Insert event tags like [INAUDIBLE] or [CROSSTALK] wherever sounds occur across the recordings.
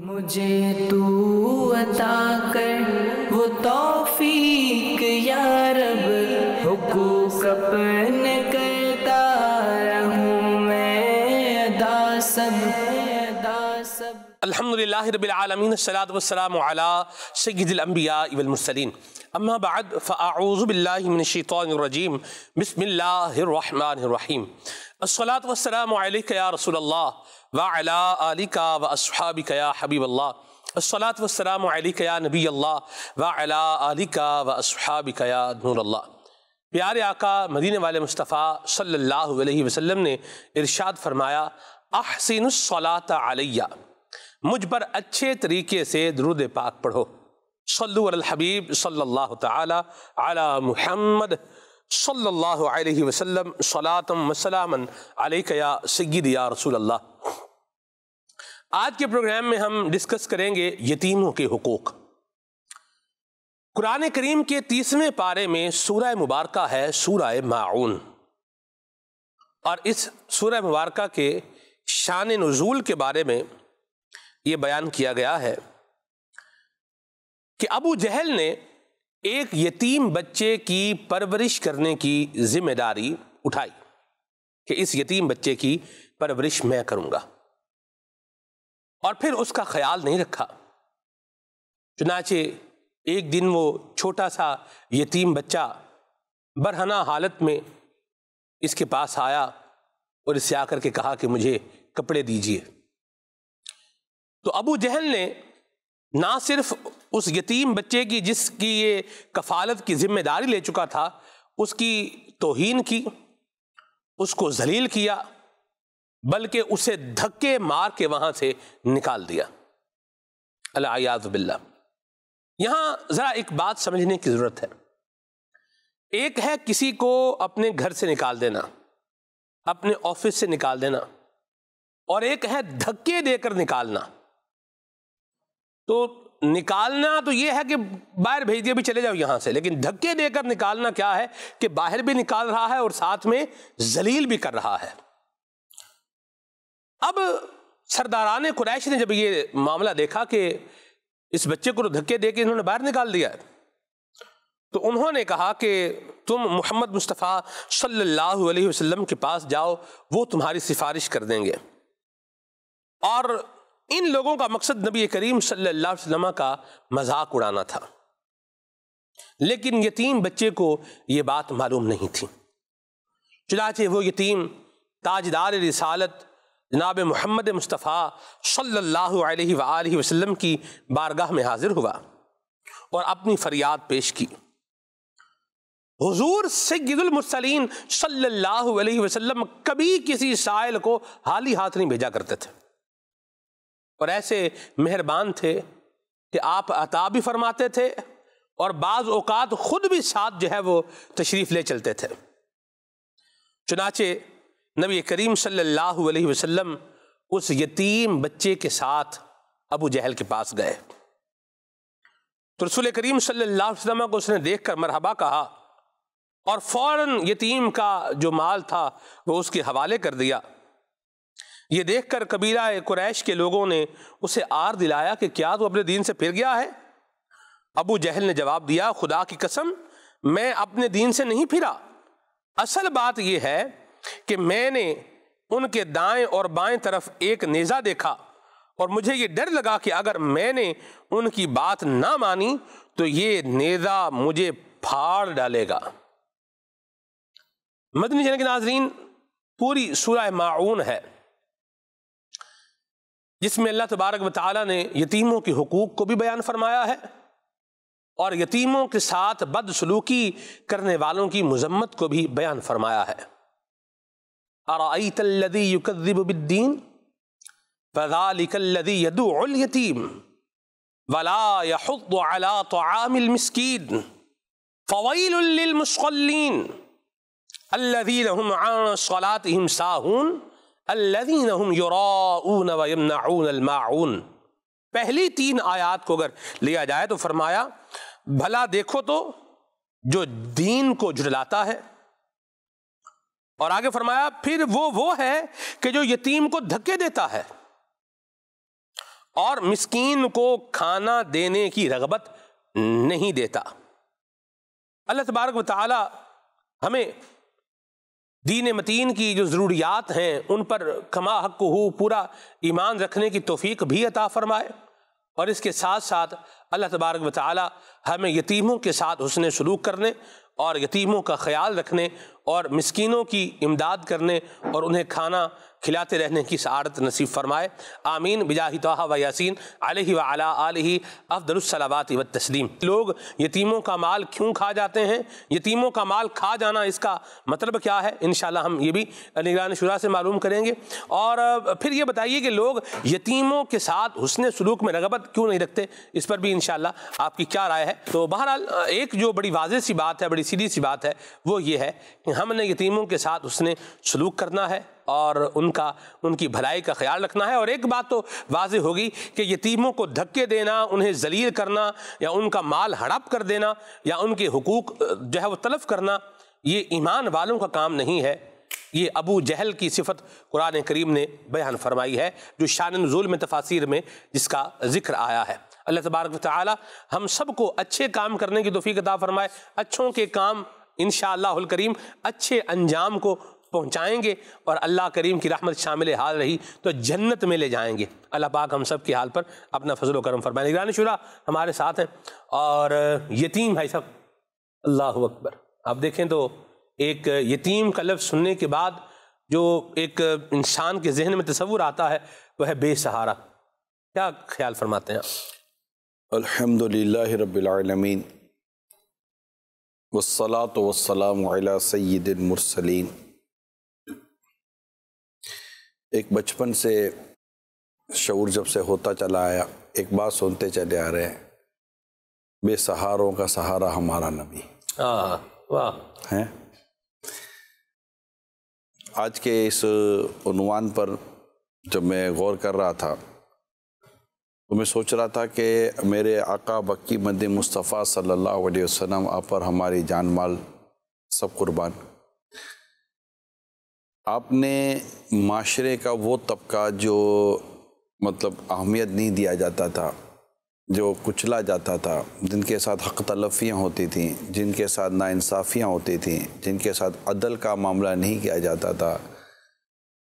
मुझे तू अता कर, वो तौफीक या हुकूक अपने करता रहूँ मैं, अदा सब अल्हम्दुलिल्लाह रब्बिल आलमीन, अस्सलातु वस्सलामु अला रहीम। अस्सलातु वस्सलामु या रसूलल्लाह। व अला आलिका व अस्हाबिका या हबीबल्लाह अस्सलातु वस्सलामु अलैका या नबी अल्लाह व अला आलिका व अस्हाबिका या नूरल्लाह प्यारे आका मदीने वाले मुस्तफ़ा सल्लल्लाहु अलैहि वसल्लम ने इरशाद फरमाया अहसिनुस्सलात अलैया. मुझ पर अच्छे तरीके से दरूद पाक पढ़ो। सल्लु हबीब सल्लल्लाहु ताला अला सल्लल्लाहु अलैहि वसल्लम, सलातम वसलामन अलैका या सय्यद या रसूल अल्लाह आज के प्रोग्राम में हम डिस्कस करेंगे यतीमों के हुकूक। कुरान करीम के तीसवें पारे में सूरह मुबारक है, सूरह माउन और इस सूरह मुबारक के शान नजूल के बारे में ये बयान किया गया है कि अबू जहल ने एक यतीम बच्चे की परवरिश करने की ज़िम्मेदारी उठाई कि इस यतीम बच्चे की परवरिश मैं करूँगा। और फिर उसका ख्याल नहीं रखा। चुनाचे एक दिन वो छोटा सा यतीम बच्चा बरहना हालत में इसके पास आया और इससे आकर के कहा कि मुझे कपड़े दीजिए। तो अबू जहल ने ना सिर्फ़ उस यतीम बच्चे की जिसकी ये कफालत की ज़िम्मेदारी ले चुका था, उसकी तोहीन की, उसको जलील किया, बल्कि उसे धक्के मार के वहाँ से निकाल दिया। अल्लाह बिल्ला। यहाँ जरा एक बात समझने की ज़रूरत है। एक है किसी को अपने घर से निकाल देना, अपने ऑफ़िस से निकाल देना, और एक है धक्के देकर निकालना। तो निकालना तो ये है कि बाहर भेज दिया भी चले जाओ यहाँ से। लेकिन धक्के देकर निकालना क्या है कि बाहर भी निकाल रहा है और साथ में जलील भी कर रहा है। अब सरदारान कुरैश ने जब ये मामला देखा कि इस बच्चे को धक्के दे के इन्होंने बाहर निकाल दिया तो उन्होंने कहा कि तुम मोहम्मद मुस्तफ़ा सल्लल्लाहु अलैहि वसल्लम के पास जाओ, वो तुम्हारी सिफारिश कर देंगे। और इन लोगों का मकसद नबी करीम सल्लल्लाहु अलैहि वसल्लम का मज़ाक उड़ाना था। लेकिन यतीम बच्चे को ये बात मालूम नहीं थी। चुनाचे वो यतीम, ताजदार रिसालत, जनाब मोहम्मद मुस्तफ़ा सल्लल्लाहु अलैहि वसल्लम की बारगाह में हाजिर हुआ और अपनी फरियाद पेश की। हुजूर सैदुलमरसलीन सल्लल्लाहु अलैहि वसल्लम कभी किसी साइल को हाली हाथ नहीं भेजा करते थे। और ऐसे मेहरबान थे कि आप अता भी फरमाते थे और बाज़ औकात खुद भी साथ जो है वो तशरीफ़ ले चलते थे। चुनाचे नबी करीम सल्लल्लाहु अलैहि वसल्लम उस यतीम बच्चे के साथ अबू जहल के पास गए। तो रसूल करीम सल्लल्लाहु अलैहि वसल्लम को उसने देखकर मरहबा कहा और फ़ौरन यतीम का जो माल था वो उसके हवाले कर दिया। ये देखकर कबीला कुरैश के लोगों ने उसे आर दिलाया कि क्या तू अपने दीन से फिर गया है? अबू जहल ने जवाब दिया, खुदा की कसम, मैं अपने दीन से नहीं फिरा। असल बात यह है कि मैंने उनके दाएँ और बाएँ तरफ़ एक नेज़ा देखा और मुझे ये डर लगा कि अगर मैंने उनकी बात ना मानी तो ये नेज़ा मुझे फाड़ डालेगा। मदनी जन के नाजरीन, पूरी सूरह माऊन है। जिसमें अल्लाह तबारक वाली ने यतीमों के हकूक़ को भी बयान फरमाया है और यतीमों के साथ बदसलूकी करने वालों की मजम्मत को भी बयान फरमाया है। अराईतल्लदी युकद्दिबुद्दीन फज़ालिकल्लदी यदुउल यतीम, वला सलातिहिम साहून। अल्लज़ीन हुम युराऊन व यमनऊन अल माऊन पहली तीन आयात को अगर लिया जाए तो फरमाया, भला देखो तो जो दीन को जुड़लाता है। और आगे फरमाया, फिर वो वो है कि जो यतीम को धक्के देता है। और मिस्कीन को खाना देने की रगबत नहीं देता। अल्लाह तबारक व ताली हमें दीन मतीन की जो ज़रूरियात हैं, उन पर कमा हक हो पूरा ईमान रखने की तोफ़ी भी अता फ़रमाए। और इसके साथ साथ अल्लाह तबारक वाली हमें यतीमों के साथ हसन सलूक करने और यतीमों का ख्याल रखने और मस्किनों की इमदाद करने और उन्हें खाना खिलाते रहने की सारत नसीब फरमाए। आमीन। बिजाही तोहा व यासीन। अलही व व तस्लीम। लोग यतीमों का माल क्यों खा जाते हैं? यतीमों का माल खा जाना इसका मतलब क्या है? इन हम ये भी निगरान शुरा से मालूम करेंगे। और फिर ये बताइए कि लोग यतीमों के साथ हुसन सलूक में रगबत क्यों नहीं रखते? इस पर भी इन आपकी क्या राय है? तो बहरहाल एक जो बड़ी वाज सी बात है, बड़ी सीधी सी बात है, वो ये है कि हमने यतीमों के साथ उसने सलूक करना है। और उनका, उनकी भलाई का ख्याल रखना है। और एक बात तो वाज होगी कि यतीमों को धक्के देना, उन्हें जलील करना या उनका माल हड़प कर देना या उनके हकूक़ जो है वो तलफ करना, ये ईमान वालों का काम नहीं है। ये अबू जहल की सिफत कुरान करीम ने बयान फरमाई है, जो शान नजूल में तफासिर में जिसका ज़िक्र आया है। अल्लाह तबारक ताली हम सबको अच्छे काम करने की तोफ़ी अता फरमाए। अच्छों के काम इन करीम अच्छे अंजाम को पहुँचाएँगे और अल्लाह करीम की रहमत शामिल हाल रही तो जन्नत में ले जाएँगे। अल्लाह पाक हम सब के हाल पर अपना फजल करम फरमाए। निगरान शुरा हमारे साथ हैं और यतीम भाई साहब, अल्लाह अकबर। आप देखें तो एक यतीम का लफ्ज़ सुनने के बाद जो एक इंसान के जहन में तस्वुर आता है, वह है बेसहारा। क्या ख्याल फरमाते हैं अल्हम्दुलिल्लाह वसलात वसलाम सैदमरसलिन एक बचपन से शूर जब से होता चला आया एक बात सुनते चले आ रहे हैं बेसहारों का सहारा हमारा नबी। वाह। हैं? आज के इस उनवान पर जब मैं गौर कर रहा था तो मैं सोच रहा था कि मेरे आका बक्की मद मुस्तफ़ा सल्लल्लाहु अलैहि वसल्लम आप पर हमारी जान माल सब कुर्बान। आपने माशरे का वो तबका जो मतलब अहमियत नहीं दिया जाता था, जो कुचला जाता था, जिनके साथ हक तलफ़ियाँ होती थी, जिनके साथ नाइंसाफ़ियाँ होती थी, जिनके साथ अदल का मामला नहीं किया जाता था,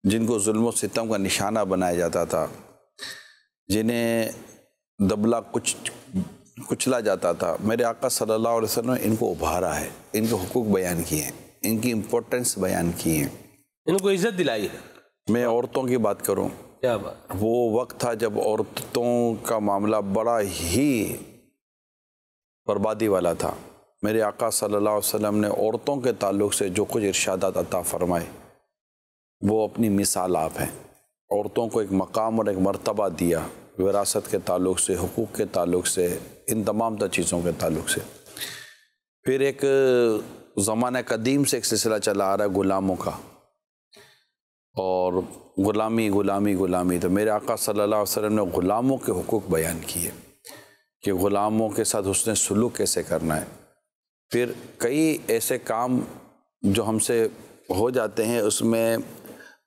जिनको जुल्म सितम का निशाना बनाया जाता था, जिन्हें दबला कुछ, कुचला जाता था। मेरे आका सल्लल्लाहु अलैहि वसल्लम इनको उभारा है, इनके हकूक़ बयान किए हैं, इनकी इम्पोर्टेंस बयान की हैं। इनको इज़्ज़त दिलाई है। मैं औरतों की बात करूँ क्या बात? वो वक्त था जब औरतों का मामला बड़ा ही बर्बादी वाला था। मेरे आका सल्लल्लाहु अलैहि वसल्लम ने औरतों के ताल्लुक से जो कुछ इरशादात अता फरमाए वो अपनी मिसाल आप हैं। औरतों को एक मकाम और एक मर्तबा दिया विरासत के ताल्लुक से हकूक़ के ताल्लुक से इन तमाम तर चीज़ों के ताल्लुक से। फिर एक ज़माना कदीम से एक सिलसिला चला आ रहा है ग़ुलामों का। और ग़ुलामी ग़ुलामी ग़ुलामी। तो मेरे आका सल्लल्लाहु अलैहि वसल्लम ने ग़ुलामों के हकूक़ बयान किए कि ग़ुलामों के साथ उसने सलूक कैसे करना है। फिर कई ऐसे काम जो हमसे हो जाते हैं, उसमें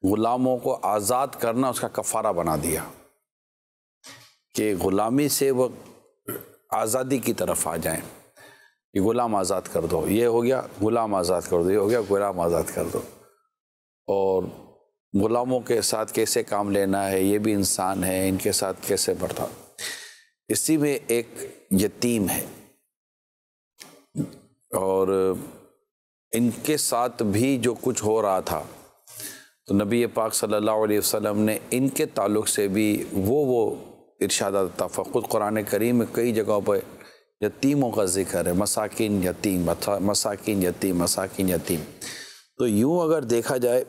ग़ुलामों को आज़ाद करना उसका कफ़ारा बना दिया कि ग़ुलामी से वो आज़ादी की तरफ़ आ जाएँ कि ग़ुलाम आज़ाद कर दो। ये हो गया, ग़ुलाम आज़ाद कर दो, ये हो गया, ग़ुलाम आज़ाद कर दो। और ग़ुलामों के साथ कैसे काम लेना है, ये भी इंसान है, इनके साथ कैसे बढ़ता। इसी में एक यतीम है। और इनके साथ भी जो कुछ हो रहा था तो नबी पाक सल्लल्लाहु अलैहि वसल्लम ने इनके ताल्लुक से भी वो वो इरशाद था। ख़ुद कुरान करीम में कई जगहों पर यतीमों का ज़िक्र है। मसाकिन यतीम मसाकिन यतीम मसाकिन यतीम। तो यूँ अगर देखा जाए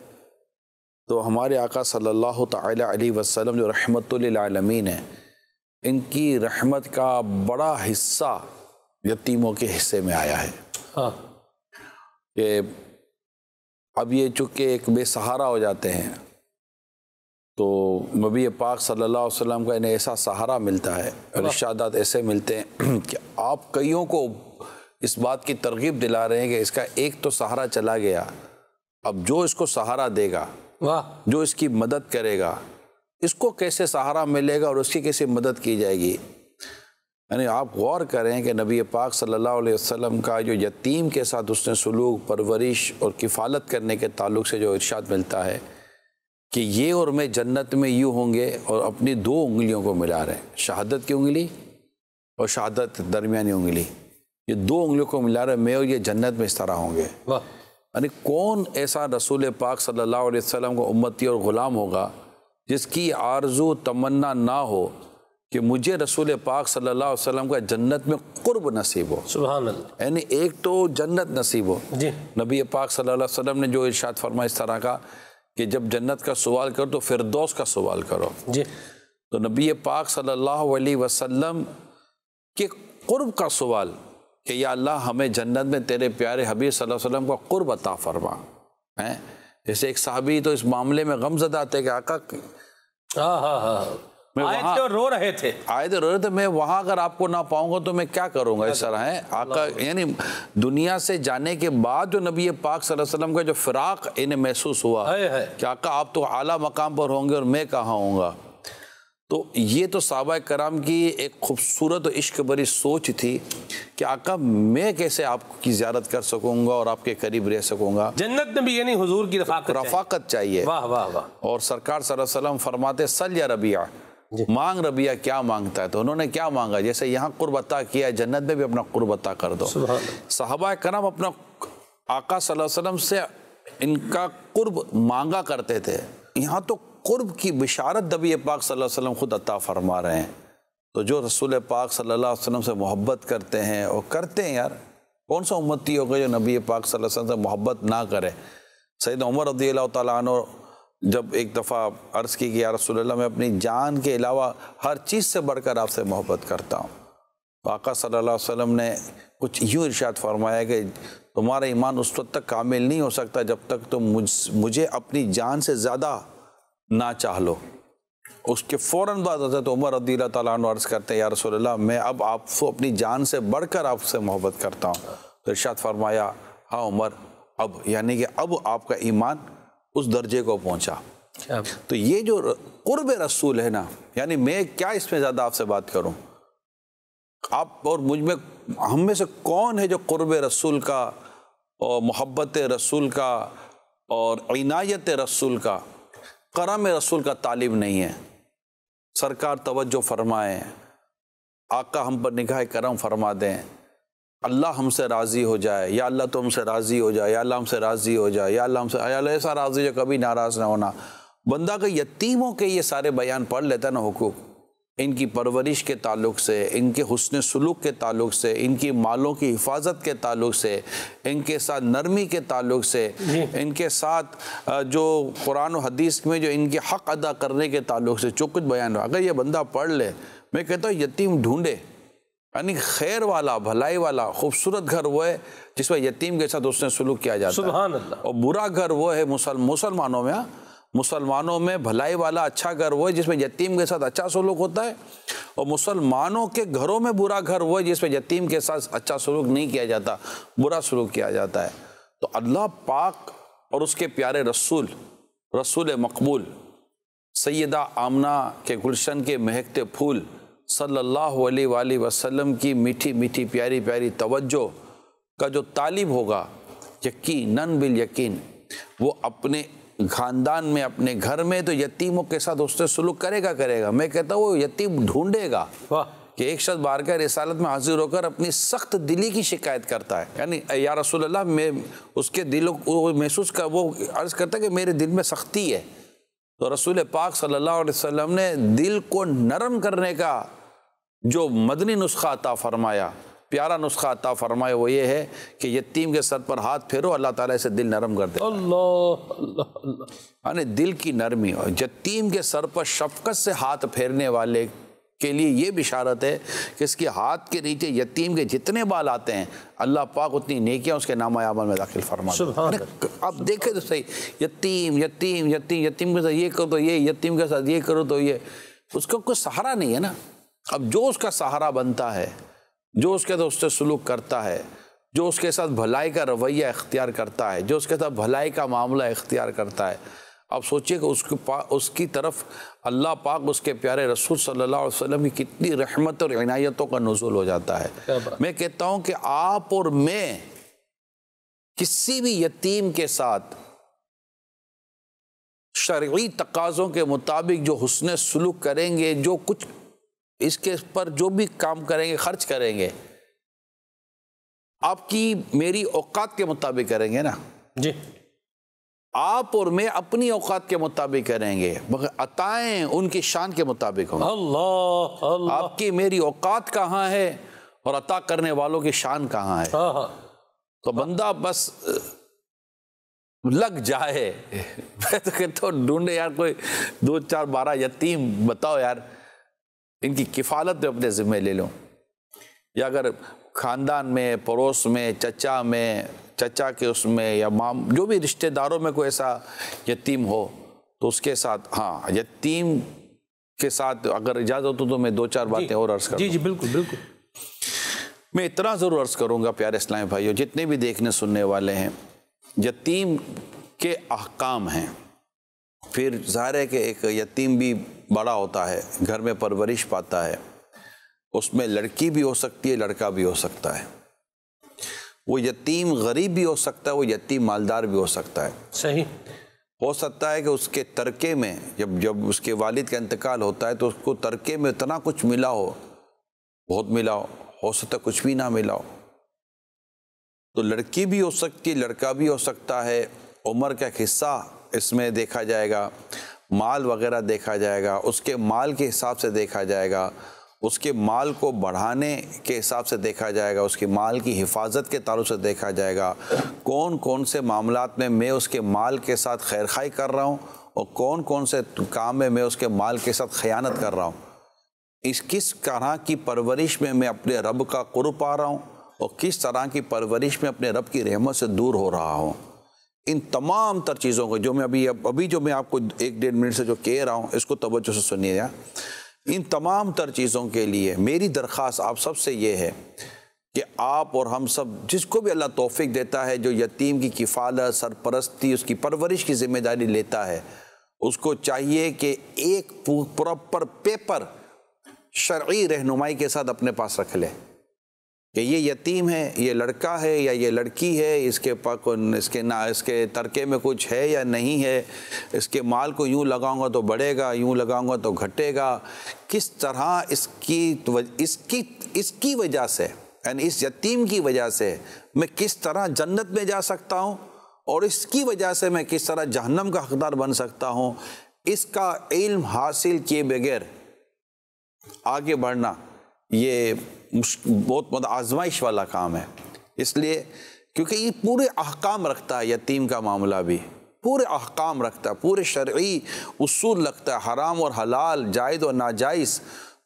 तो हमारे आका सल्लल्लाहु अलैहि वसल्लम जो रहमतुल्लिल आलमीन है इनकी रहमत का बड़ा हिस्सा यतीमों के हिस्से में आया है। हाँ। कि अब ये चूँकि एक बेसहारा हो जाते हैं तो नबी पाक सल्लल्लाहु अलैहि वसल्लम का इन्हें ऐसा सहारा मिलता है इर्शादात ऐसे मिलते हैं [CLEARS THROAT] कि आप कईयों को इस बात की तरगीब दिला रहे हैं कि इसका एक तो सहारा चला गया अब जो इसको सहारा देगा वाह। जो इसकी मदद करेगा इसको कैसे सहारा मिलेगा और उसकी कैसे मदद की जाएगी? यानी आप गौर करें कि नबी पाक सल्लल्लाहु अलैहि वसल्लम का जो यतीम के साथ उसने सलूक परवरिश और किफ़ालत करने के ताल्लुक से जो इरशाद मिलता है कि ये और मैं जन्नत में यूँ होंगे और अपनी दो उंगलियों को मिला रहे हैं। शहादत की उंगली और शहादत दरमियानी उंगली। ये दो उंगलियों को मिला रहे मैं और ये जन्नत में इस तरह होंगे। वाह। यानी कौन ऐसा रसूल पाक सल्लल्लाहु अलैहि वसल्लम का उम्मती और ग़ुलाम होगा जिसकी आरज़ू तमन्ना ना हो कि मुझे रसूल पाक सल्लल्लाहु अलैहि वसल्लम का जन्नत में कुर्ब नसीब हो। अल्लाह यानी एक तो जन्नत नसीब हो। जी। नबी पाक सल्लल्लाहु अलैहि वसल्लम ने जो इरशाद फरमाया इस तरह का कि जब जन्नत का सवाल करो तो फिरदौस का सवाल करो। जी। तो नबी पाक सल्लल्लाहु अलैहि वसल्लम के कुर्ब का सवाल कि या अल्लाह हमें जन्नत में तेरे प्यारे हबीब सल्लल्लाहु अलैहि वसल्लम का कुर्ब अता फरमा। हैं? जैसे एक साहबी तो इस मामले में गमजदा थे कि आका हाँ हाँ हाँ। आए और रो रहे थे। आए तो रोए थे मैं वहाँ अगर आपको ना पाऊँगा तो मैं क्या करूँगा? इस तरह है? आका यानी दुनिया से जाने के बाद जो नबी पाक वसल्लम का जो फिराक इन्हें महसूस हुआ है है कि आका आप तो आला मकाम पर होंगे और मैं कहाँ होऊँगा? तो ये तो साहबा कराम की एक खूबसूरत और इश्क भरी सोच थी कि आका मैं कैसे आपकी ज्यारत कर सकूँगा और आपके करीब रह सकूँगा? जन्नत में भी यानी हुजूर की रफाकत चाहिए। रफाकत चाहिए। वाह वाह वाह। और सरकार वसल्लम फरमाते सल या रबिया मांग रबिया क्या माँगता है? तो उन्होंने क्या मांगा? जैसे यहाँ कुर्बता किया जन्नत में भी अपना कुर्बता कर दो। साहबा करम अपना आका अलैहि से इनका कुर्ब मांगा करते थे। यहाँ तो कुर्ब की बिशारत नबी पाक सल्लल्लाहु अलैहि वसल्लम खुद अता फरमा रहे हैं। तो जो रसूल पाक सल्लल्लाहु अलैहि वसल्लम से मोहब्बत करते हैं और करते हैं यार। कौन सा उम्मती होगा जो नबी पाक सल्लल्लाहु अलैहि वसल्लम से मोहब्बत ना करे? सैद उमर रदी अन्हु जब एक दफ़ा अर्ज़ की कि या रसूल अल्लाह मैं अपनी जान के अलावा हर चीज़ से बढ़कर आपसे मोहब्बत करता हूँ। आका सल्लल्लाहु अलैहि वसल्लम ने कुछ यूँ इरशाद फरमाया कि तुम्हारा ईमान उस वक्त तक कामिल नहीं हो सकता जब तक तुम मुझ, मुझे अपनी जान से ज़्यादा ना चाह लो। उसके फ़ौरन बाद हज़रत उमर रदी अर्ज़ करते हैं या रसूल अल्लाह मैं अब आपको अपनी जान से बढ़कर आपसे मोहब्बत करता हूँ। तो इरशाद फरमाया हाँ उमर अब यानी कि अब आपका ईमान उस दर्जे को पहुँचा। तो ये जो कुर्ब रसूल है ना यानी मैं क्या इसमें ज़्यादा आपसे बात करूँ? आप और मुझमें हम में से कौन है जो कुर्ब रसूल का और मोहब्बत रसूल का और इनायत रसूल का करम रसूल का तालिब नहीं है। सरकार तवज्जो फरमाए। आका हम पर निगाह करम फरमा दें। अल्लाह हमसे राज़ी हो जाए, या अल्लाह तो हमसे राज़ी हो जाए, या अल्लाह हमसे राज़ी हो जाए, या अल्लाह हमसे अल्लाह ऐसा राज़ी जो कभी नाराज़ ना होना। बंदा का यतीमों के ये सारे बयान पढ़ लेता ना हुकूक इनकी परवरिश के ताल्लुक से इनके हसन सलूक के ताल्लुक से इनकी मालों की हिफाजत के ताल्लुक से इनके साथ नरमी के ताल्लुक से इनके साथ जो कुरान और हदीस में जो इनके हक़ अदा करने के ताल्लुक से जो कुछ बयान हो अगर ये बंदा पढ़ ले मैं कहता हूँ यतीम ढूंढे यानी खैर वाला भलाई वाला खूबसूरत घर वो है जिसमें यतीम के साथ उसने सलूक किया जाता है और बुरा घर वो है मुसल मुसलमानों में हाँ? मुसलमानों में भलाई वाला अच्छा घर वो है, जिसमें यतीम के साथ अच्छा सलूक होता है, और मुसलमानों के घरों में बुरा घर वो है, जिसमें यतीम के साथ अच्छा सलूक नहीं किया जाता, बुरा सलूक किया जाता है। तो अल्लाह पाक और उसके प्यारे रसूल रसूल मकबूल सैदा आमना के गुलशन के महकते फूल, सल्लल्लाहु अलैहि वसल्लम की मीठी मीठी, प्यारी प्यारी तवज्जो का जो तालिब होगा, यकीनन बिल यकीन, वो अपने खानदान में अपने घर में तो यतीमों के साथ उससे सुलूक करेगा करेगा। मैं कहता हूँ वो यतीम ढूंढेगा वाह। कि एक शख्स बार का रिसालत में हाजिर होकर अपनी सख्त दिली की शिकायत करता है। यानी या रसूल अल्लाह मैं उसके दिल को महसूस कर वो अर्ज़ करता है कि मेरे दिल में सख्ती है। तो रसूल पाक सल्लल्लाहु अलैहि वसल्लम ने दिल को नरम करने का जो मदनी नुस्खा अता फरमाया प्यारा नुस्खा अता फरमाया वो ये है कि यतीम के सर पर हाथ फेरो अल्लाह ताला इसे दिल नरम कर दे। अल्लाह अल्लाह अल्लाह। यानी दिल की नरमी और यतीम के सर पर शफकत से हाथ फेरने वाले के लिए ये बिशारत है कि इसके हाथ के नीचे यतीम के जितने बाल आते हैं अल्लाह पाक उतनी नेकियाँ उसके नाम अमल में दाखिल फरमा अब देखें तो सही यतीम यतीम यतीम यतीम के साथ ये करो तो ये यतीम के साथ ये करो तो ये। उसका कोई सहारा नहीं है ना। अब जो उसका सहारा बनता है जो उसके साथ उससे सलूक करता है जो उसके साथ भलाई का रवैया इख्तियार करता है जो उसके साथ भलाई का मामला इख्तियार करता है आप सोचिए कि उसके पा उसकी तरफ़ अल्लाह पाक उसके प्यारे रसूल सल्लल्लाहु अलैहि वसल्लम की कितनी रहमत और इनायतों का नजुल हो जाता है। मैं कहता हूँ कि आप और मैं किसी भी यतीम के साथ शरई तकाज़ों के मुताबिक जो हुस्न सलूक करेंगे जो कुछ इसके पर जो भी काम करेंगे खर्च करेंगे आपकी मेरी औकात के मुताबिक करेंगे ना? जी। आप और मैं अपनी औकात के मुताबिक करेंगे मगर अताएँ उनकी शान के मुताबिक होंगी। अल्लाह अल्लाह। आपकी मेरी औकात कहाँ है और अता करने वालों की शान कहाँ है? हाँ हाँ। तो बंदा बस लग जाए। [LAUGHS] मैं तो कहता हूँ ढूंढे यार कोई दो चार बारह यतीम बताओ यार। इनकी किफ़ालत में अपने ज़िम्मे ले लो। या अगर ख़ानदान में पड़ोस में चचा में चचा के उसमें या माम जो भी रिश्तेदारों में कोई ऐसा यतीम हो तो उसके साथ हाँ यतीम के साथ अगर इजाज़त हो तो मैं दो चार बातें और अर्ज़ कर जी जी बिल्कुल बिल्कुल। मैं इतना ज़रूर अर्ज़ करूँगा प्यारे इस्लामी भाइयों जितने भी देखने सुनने वाले हैं यतीम के अहकाम हैं। फिर ज़ाहिर है कि एक यतीम भी बड़ा होता है घर में परवरिश पाता है उसमें लड़की भी हो सकती है लड़का भी हो सकता है। वो यतीम गरीब भी हो सकता है वो यतीम मालदार भी हो सकता है। सही। हो सकता है कि उसके तरके में जब जब उसके वालिद का इंतकाल होता है तो उसको तरके में इतना कुछ मिला हो बहुत मिला हो हो सकता कुछ भी ना मिला हो। तो लड़की भी हो सकती है लड़का भी हो सकता है उम्र का हिस्सा इसमें देखा जाएगा। माल वगैरह देखा जाएगा, उसके माल के हिसाब से देखा जाएगा, उसके माल को बढ़ाने के हिसाब से देखा जाएगा, उसके माल की हिफाजत के ताल्लुक से देखा जाएगा। कौन कौन से मामलात में मैं उसके माल के साथ खैर खाई कर रहा हूँ और कौन कौन से काम में मैं उसके माल के साथ खयानत कर रहा हूँ? इस किस तरह की परवरिश में मैं अपने रब का कुर पा रहा हूँ और किस तरह की परवरिश में अपने रब की रहमत से दूर हो रहा हूँ? इन तमाम तर चीज़ों को, जो मैं अभी अभी जो मैं आपको एक डेढ़ मिनट से जो कह रहा हूँ, इसको तवज्जो से सुनिएगा इन तमाम तर चीज़ों के लिए मेरी दरख्वास्त आप सबसे ये है कि आप और हम सब, जिसको भी अल्लाह तौफीक देता है, जो यतीम की किफ़ालत, सरपरस्ती, उसकी परवरिश की ज़िम्मेदारी लेता है, उसको चाहिए कि एक प्रॉपर पेपर शर्ई रहनुमाई के साथ अपने पास रख ले। कि ये यतीम है, ये लड़का है या ये लड़की है, इसके पास इसके ना, इसके तरके में कुछ है या नहीं है, इसके माल को यूँ लगाऊँगा तो बढ़ेगा, यूँ लगाऊँगा तो घटेगा। किस तरह इसकी इसकी इसकी वजह से, यानी इस यतीम की वजह से मैं किस तरह जन्नत में जा सकता हूँ और इसकी वजह से मैं किस तरह जहन्नम का हकदार बन सकता हूँ, इसका इल्म हासिल किए बगैर आगे बढ़ना, ये बहुत मतलब आजमाइश वाला काम है। इसलिए, क्योंकि ये पूरे अहकाम रखता है, यतीम का मामला भी। पूरे अहकाम रखता है, पूरे शर्ई उसूल रखता है, हराम और हलाल, जायद और नाजायज़,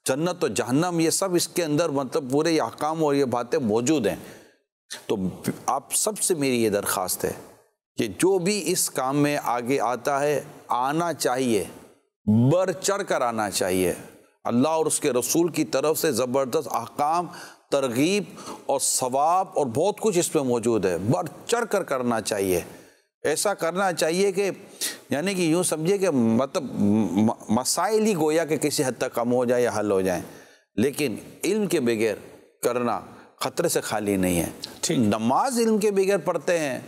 जन्नत और जहन्नम, ये सब इसके अंदर मतलब पूरे अहकाम और ये बातें मौजूद हैं। तो आप सबसे मेरी ये दरख्वास्त है कि जो भी इस काम में आगे आता है, आना चाहिए, बढ़ चढ़ कर आना चाहिए। अल्लाह और उसके रसूल की तरफ़ से ज़बरदस्त अहकाम तरगीब और सवाब और बहुत कुछ इसमें मौजूद है। बढ़ चढ़ कर करना चाहिए। ऐसा करना चाहिए कि यानी कि यूँ समझिए कि मतलब मसाइल ही गोया कि किसी हद तक कम हो जाए या हल हो जाए। लेकिन इल्म के बगैर करना ख़तरे से खाली नहीं है। ठीक। नमाज़ इल्म के बगैर पढ़ते हैं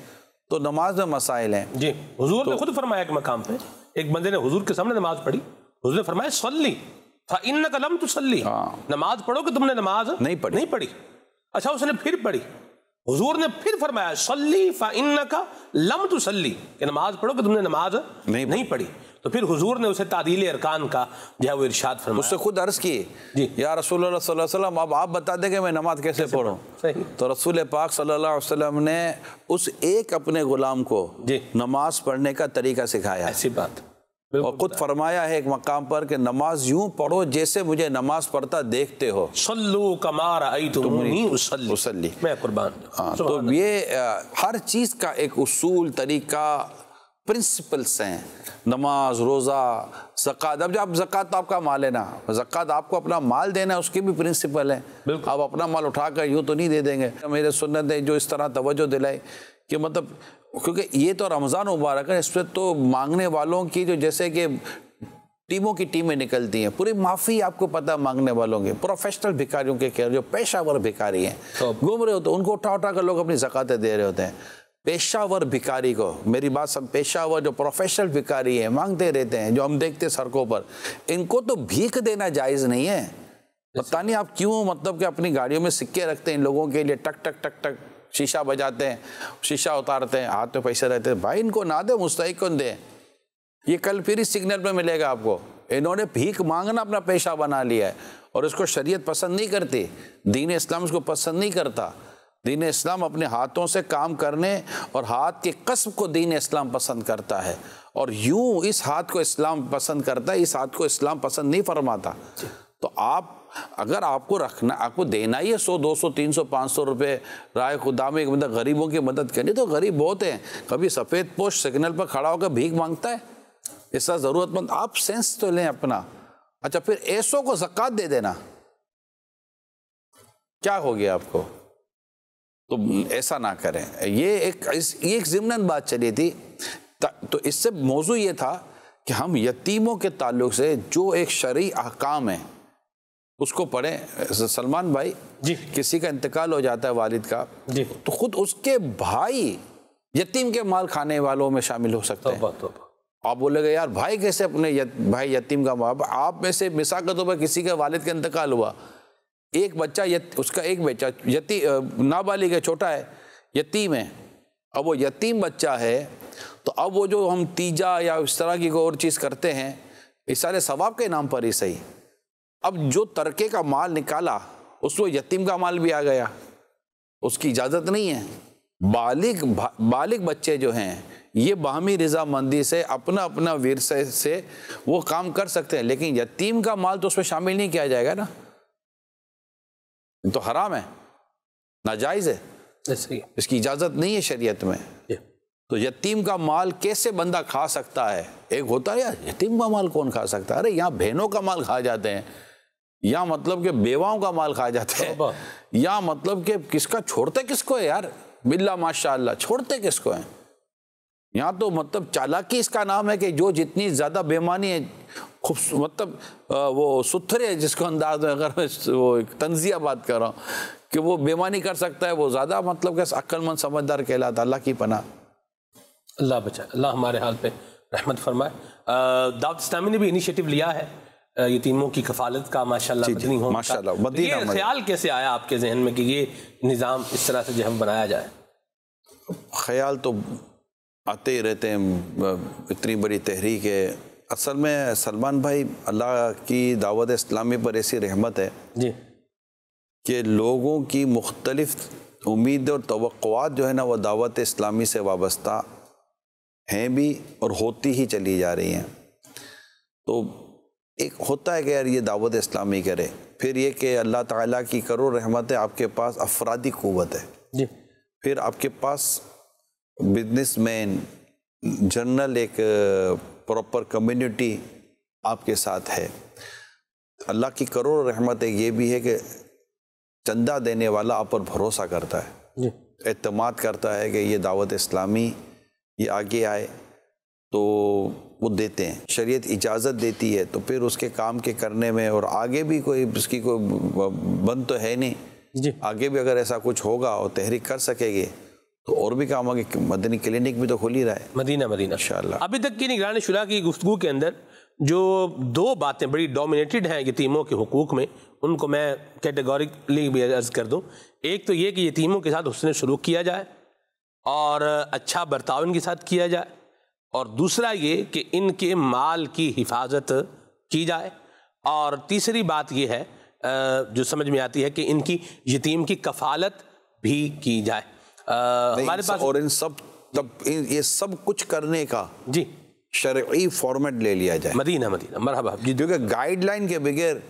तो नमाज़ में मसाइल हैं। जी। हुजूर ने खुद फरमाया कि मकाम पे। एक बंदे ने हुजूर के सामने नमाज़ पढ़ी। हुजूर ने फरमाया सल्ली। इन कलम तो सल्ली हाँ। नमाज़ पढ़ो कि तुमने नमाज़ नहीं पढ़ी। नहीं पढ़ी अच्छा उसने फिर पढ़ी हुजूर ने फिर फरमाया सल्ली फा इन का लम तो सल्ली कि नमाज़ पढ़ो कि तुमने नमाज़ नहीं नहीं पढ़ी तो फिर हुजूर ने उसे तादील अरकान का जो है वो इरशाद फरमाया उससे खुद अर्ज़ किए जी। या रसूल वसल्लम अब आप बता दें कि मैं नमाज़ कैसे पढ़ूं सही। तो रसूल पाक सल्लल्लाहु अलैहि वसल्लम ने उस एक अपने गुलाम को जी। नमाज़ पढ़ने का तरीका सिखाया ऐसी बात और खुद फरमाया है एक मकाम पर कि नमाज़ यूँ पढ़ो जैसे मुझे नमाज़ पढ़ता देखते हो। सल्लू कमार आई उसल्ली। उसल्ली। मैं कुर्बान। हाँ, तो ये हर चीज़ का एक उसूल तरीका प्रिंसिपल्स हैं। नमाज़ रोज़ा ज़क़़त। अब जब ज़क़़त तो आपका माल है ना ज़क़़त आपको अपना माल देना है उसके भी प्रिंसिपल हैं। आप अपना माल उठाकर यूँ तो नहीं दे देंगे। मेरे सुन्नत ने जो इस तरह तवज्जो दिलाई कि मतलब क्योंकि ये तो रमज़ान मुबारक है इस पर तो मांगने वालों की जो जैसे कि टीमों की टीमें निकलती हैं पूरी माफ़ी आपको पता मांगने वालों के प्रोफेशनल भिखारियों के कह जो पेशावर भिखारी हैं तो- घूम रहे होते हैं उनको उठा उठा कर लोग अपनी जक़ातें दे रहे होते हैं। पेशावर भिकारी को मेरी बात सब पेशावर जो प्रोफेशनल भिकारी हैं मांगते रहते हैं जो हम देखते हैं सड़कों पर इनको तो भीख देना जायज़ नहीं है। पता नहीं आप क्यों मतलब कि अपनी गाड़ियों में सिक्के रखते हैं इन लोगों के लिए टक टक टक टक शीशा बजाते हैं, शीशा उतारते हैं, हाथ में पैसे रहते हैं। भाई, इनको ना दे मुस्तैक कौन दे। ये कल फिर इस सिग्नल पे मिलेगा आपको। इन्होंने भीख मांगना अपना पेशा बना लिया है और इसको शरीयत पसंद नहीं करती। दीन इस्लाम इसको पसंद नहीं करता। दीन इस्लाम अपने हाथों से काम करने और हाथ के कस्ब को दीन इस्लाम पसंद करता है। और यूँ इस हाथ को इस्लाम पसंद करता है, इस हाथ को इस्लाम पसंद नहीं फरमाता। तो आप अगर आपको रखना, आपको देना ही है सौ, दो सौ, तीन सौ, पाँच सौ रुपये राय खुदा में मतलब गरीबों की मदद करनी तो गरीब बहुत हैं। कभी सफ़ेद पोस्ट सिग्नल पर खड़ा होकर भीख माँगता है? ऐसा ज़रूरतमंद, आप सेंस तो लें अपना। अच्छा फिर ऐसो को जक़ात दे देना। क्या हो गया आपको? तो ऐसा ना करें। ये एक, इस, ये एक ज़िमनन बात चली थी। ता- इससे मौजू ये था कि हम यतीमों के ताल्लुक से जो एक शरई अहकाम है उसको पढ़ें। सलमान भाई जी। किसी का इंतकाल हो जाता है वालिद का जी। तो खुद उसके भाई यतीम के माल खाने वालों में शामिल हो सकते हैं। आप बोलेगे यार भाई कैसे अपने यत, भाई यतीम का बाप आप में से तौर पर किसी के वालिद का इंतकाल हुआ? एक बच्चा यत, उसका एक बच्चा यती नाबालिग है छोटा है यतीम है। अब वो यतीम बच्चा है तो अब वो जो हम तीजा या इस तरह की कोई और चीज़ करते हैं इस सारे सवाब के नाम पर ही सही। अब जो तरके का माल निकाला उसमें यतीम का माल भी आ गया। उसकी इजाज़त नहीं है। बालिग भा- बालिग बच्चे जो हैं ये बाहमी रजामंदी से अपना अपना विरसे से वो काम कर सकते हैं लेकिन यतीम का माल तो उसमें शामिल नहीं किया जाएगा ना। तो हराम है। नाजायज़ है। इसकी इजाज़त नहीं है शरीयत में। तो यतीम का माल कैसे बंदा खा सकता है? एक होता है यार यतीम का माल कौन खा सकता है? अरे यहाँ बहनों का माल खा जाते हैं। यहाँ मतलब कि बेवाओं का माल खा जाते। हैं। यहाँ मतलब के किसका छोड़ते किसको है यार? बिल्ला माशाअल्लाह छोड़ते किसको है? यहाँ तो मतलब चालाकी इसका नाम है कि जो जितनी ज़्यादा बेमानी है खूब मतलब वो सुथरे है जिसको अंदाज में अगर मैं वो एक तंजिया बात कर रहा हूँ कि वो बेमानी कर सकता है वो ज़्यादा मतलब कि अक्लमंद समझदार कहलाता अल्लाह की पना अल्लाह बचाए अल्लाह हमारे हाल पे रहमत फरमाए। दाऊद इस्लामी ने भी इनिशिएटिव लिया है यतीमों की कफालत का माशाल्लाह मदनी माशाल्लाह, तो ये ख्याल कैसे आया आपके जहन में कि ये निज़ाम इस तरह से जो है बनाया जाए? ख्याल तो आते ही रहते हैं इतनी बड़ी तहरीक है। असल में सलमान भाई अल्लाह की दावत इस्लामी पर ऐसी रहमत है जी। कि लोगों की मुख्तलिफ़ उम्मीद और तवक़ात जो है ना वह दावत इस्लामी से वाबस्ता हैं भी और होती ही चली जा रही हैं। तो एक होता है कि यार ये दावत इस्लामी करे फिर ये कि अल्लाह ताला की करो रहमत है आपके पास अफरादी क़ुव्वत है। जी। फिर आपके पास बिजनेसमैन जनरल एक प्रॉपर कम्युनिटी आपके साथ है। अल्लाह की करोड़ रहमत ये भी है कि चंदा देने वाला आप पर भरोसा करता है। एतमाद करता है कि ये दावत इस्लामी ये आगे आए तो वो देते हैं। शरीयत इजाज़त देती है तो फिर उसके काम के करने में और आगे भी कोई उसकी कोई बंद तो है नहीं। जी। आगे भी अगर ऐसा कुछ होगा और तहरीक कर सकेंगे तो और भी काम आगे मदनी क्लिनिक भी तो खुल ही रहा है। Medina Medina. इंशाअल्लाह। अभी तक की निगरानी शुरा की गुफ्तगू के अंदर जो दो बातें बड़ी डोमिनेटेड हैं यतीमों के हकूक़ में उनको मैं कैटेगोरिकली भी अर्ज़ कर दूँ। एक तो ये कि यतीमों के साथ उसने शुरू किया जाए और अच्छा बर्ताव इनके साथ किया जाए। और दूसरा ये कि इनके माल की हिफाजत की जाए। और तीसरी बात यह है जो समझ में आती है कि इनकी यतीम की कफालत भी की जाए। हमारे पास और इन सब तब इन- ये सब कुछ करने का जी। शरई फॉर्मेट ले लिया जाए। मदीना मदीना मरहबा। जी क्योंकि गाइडलाइन के बगैर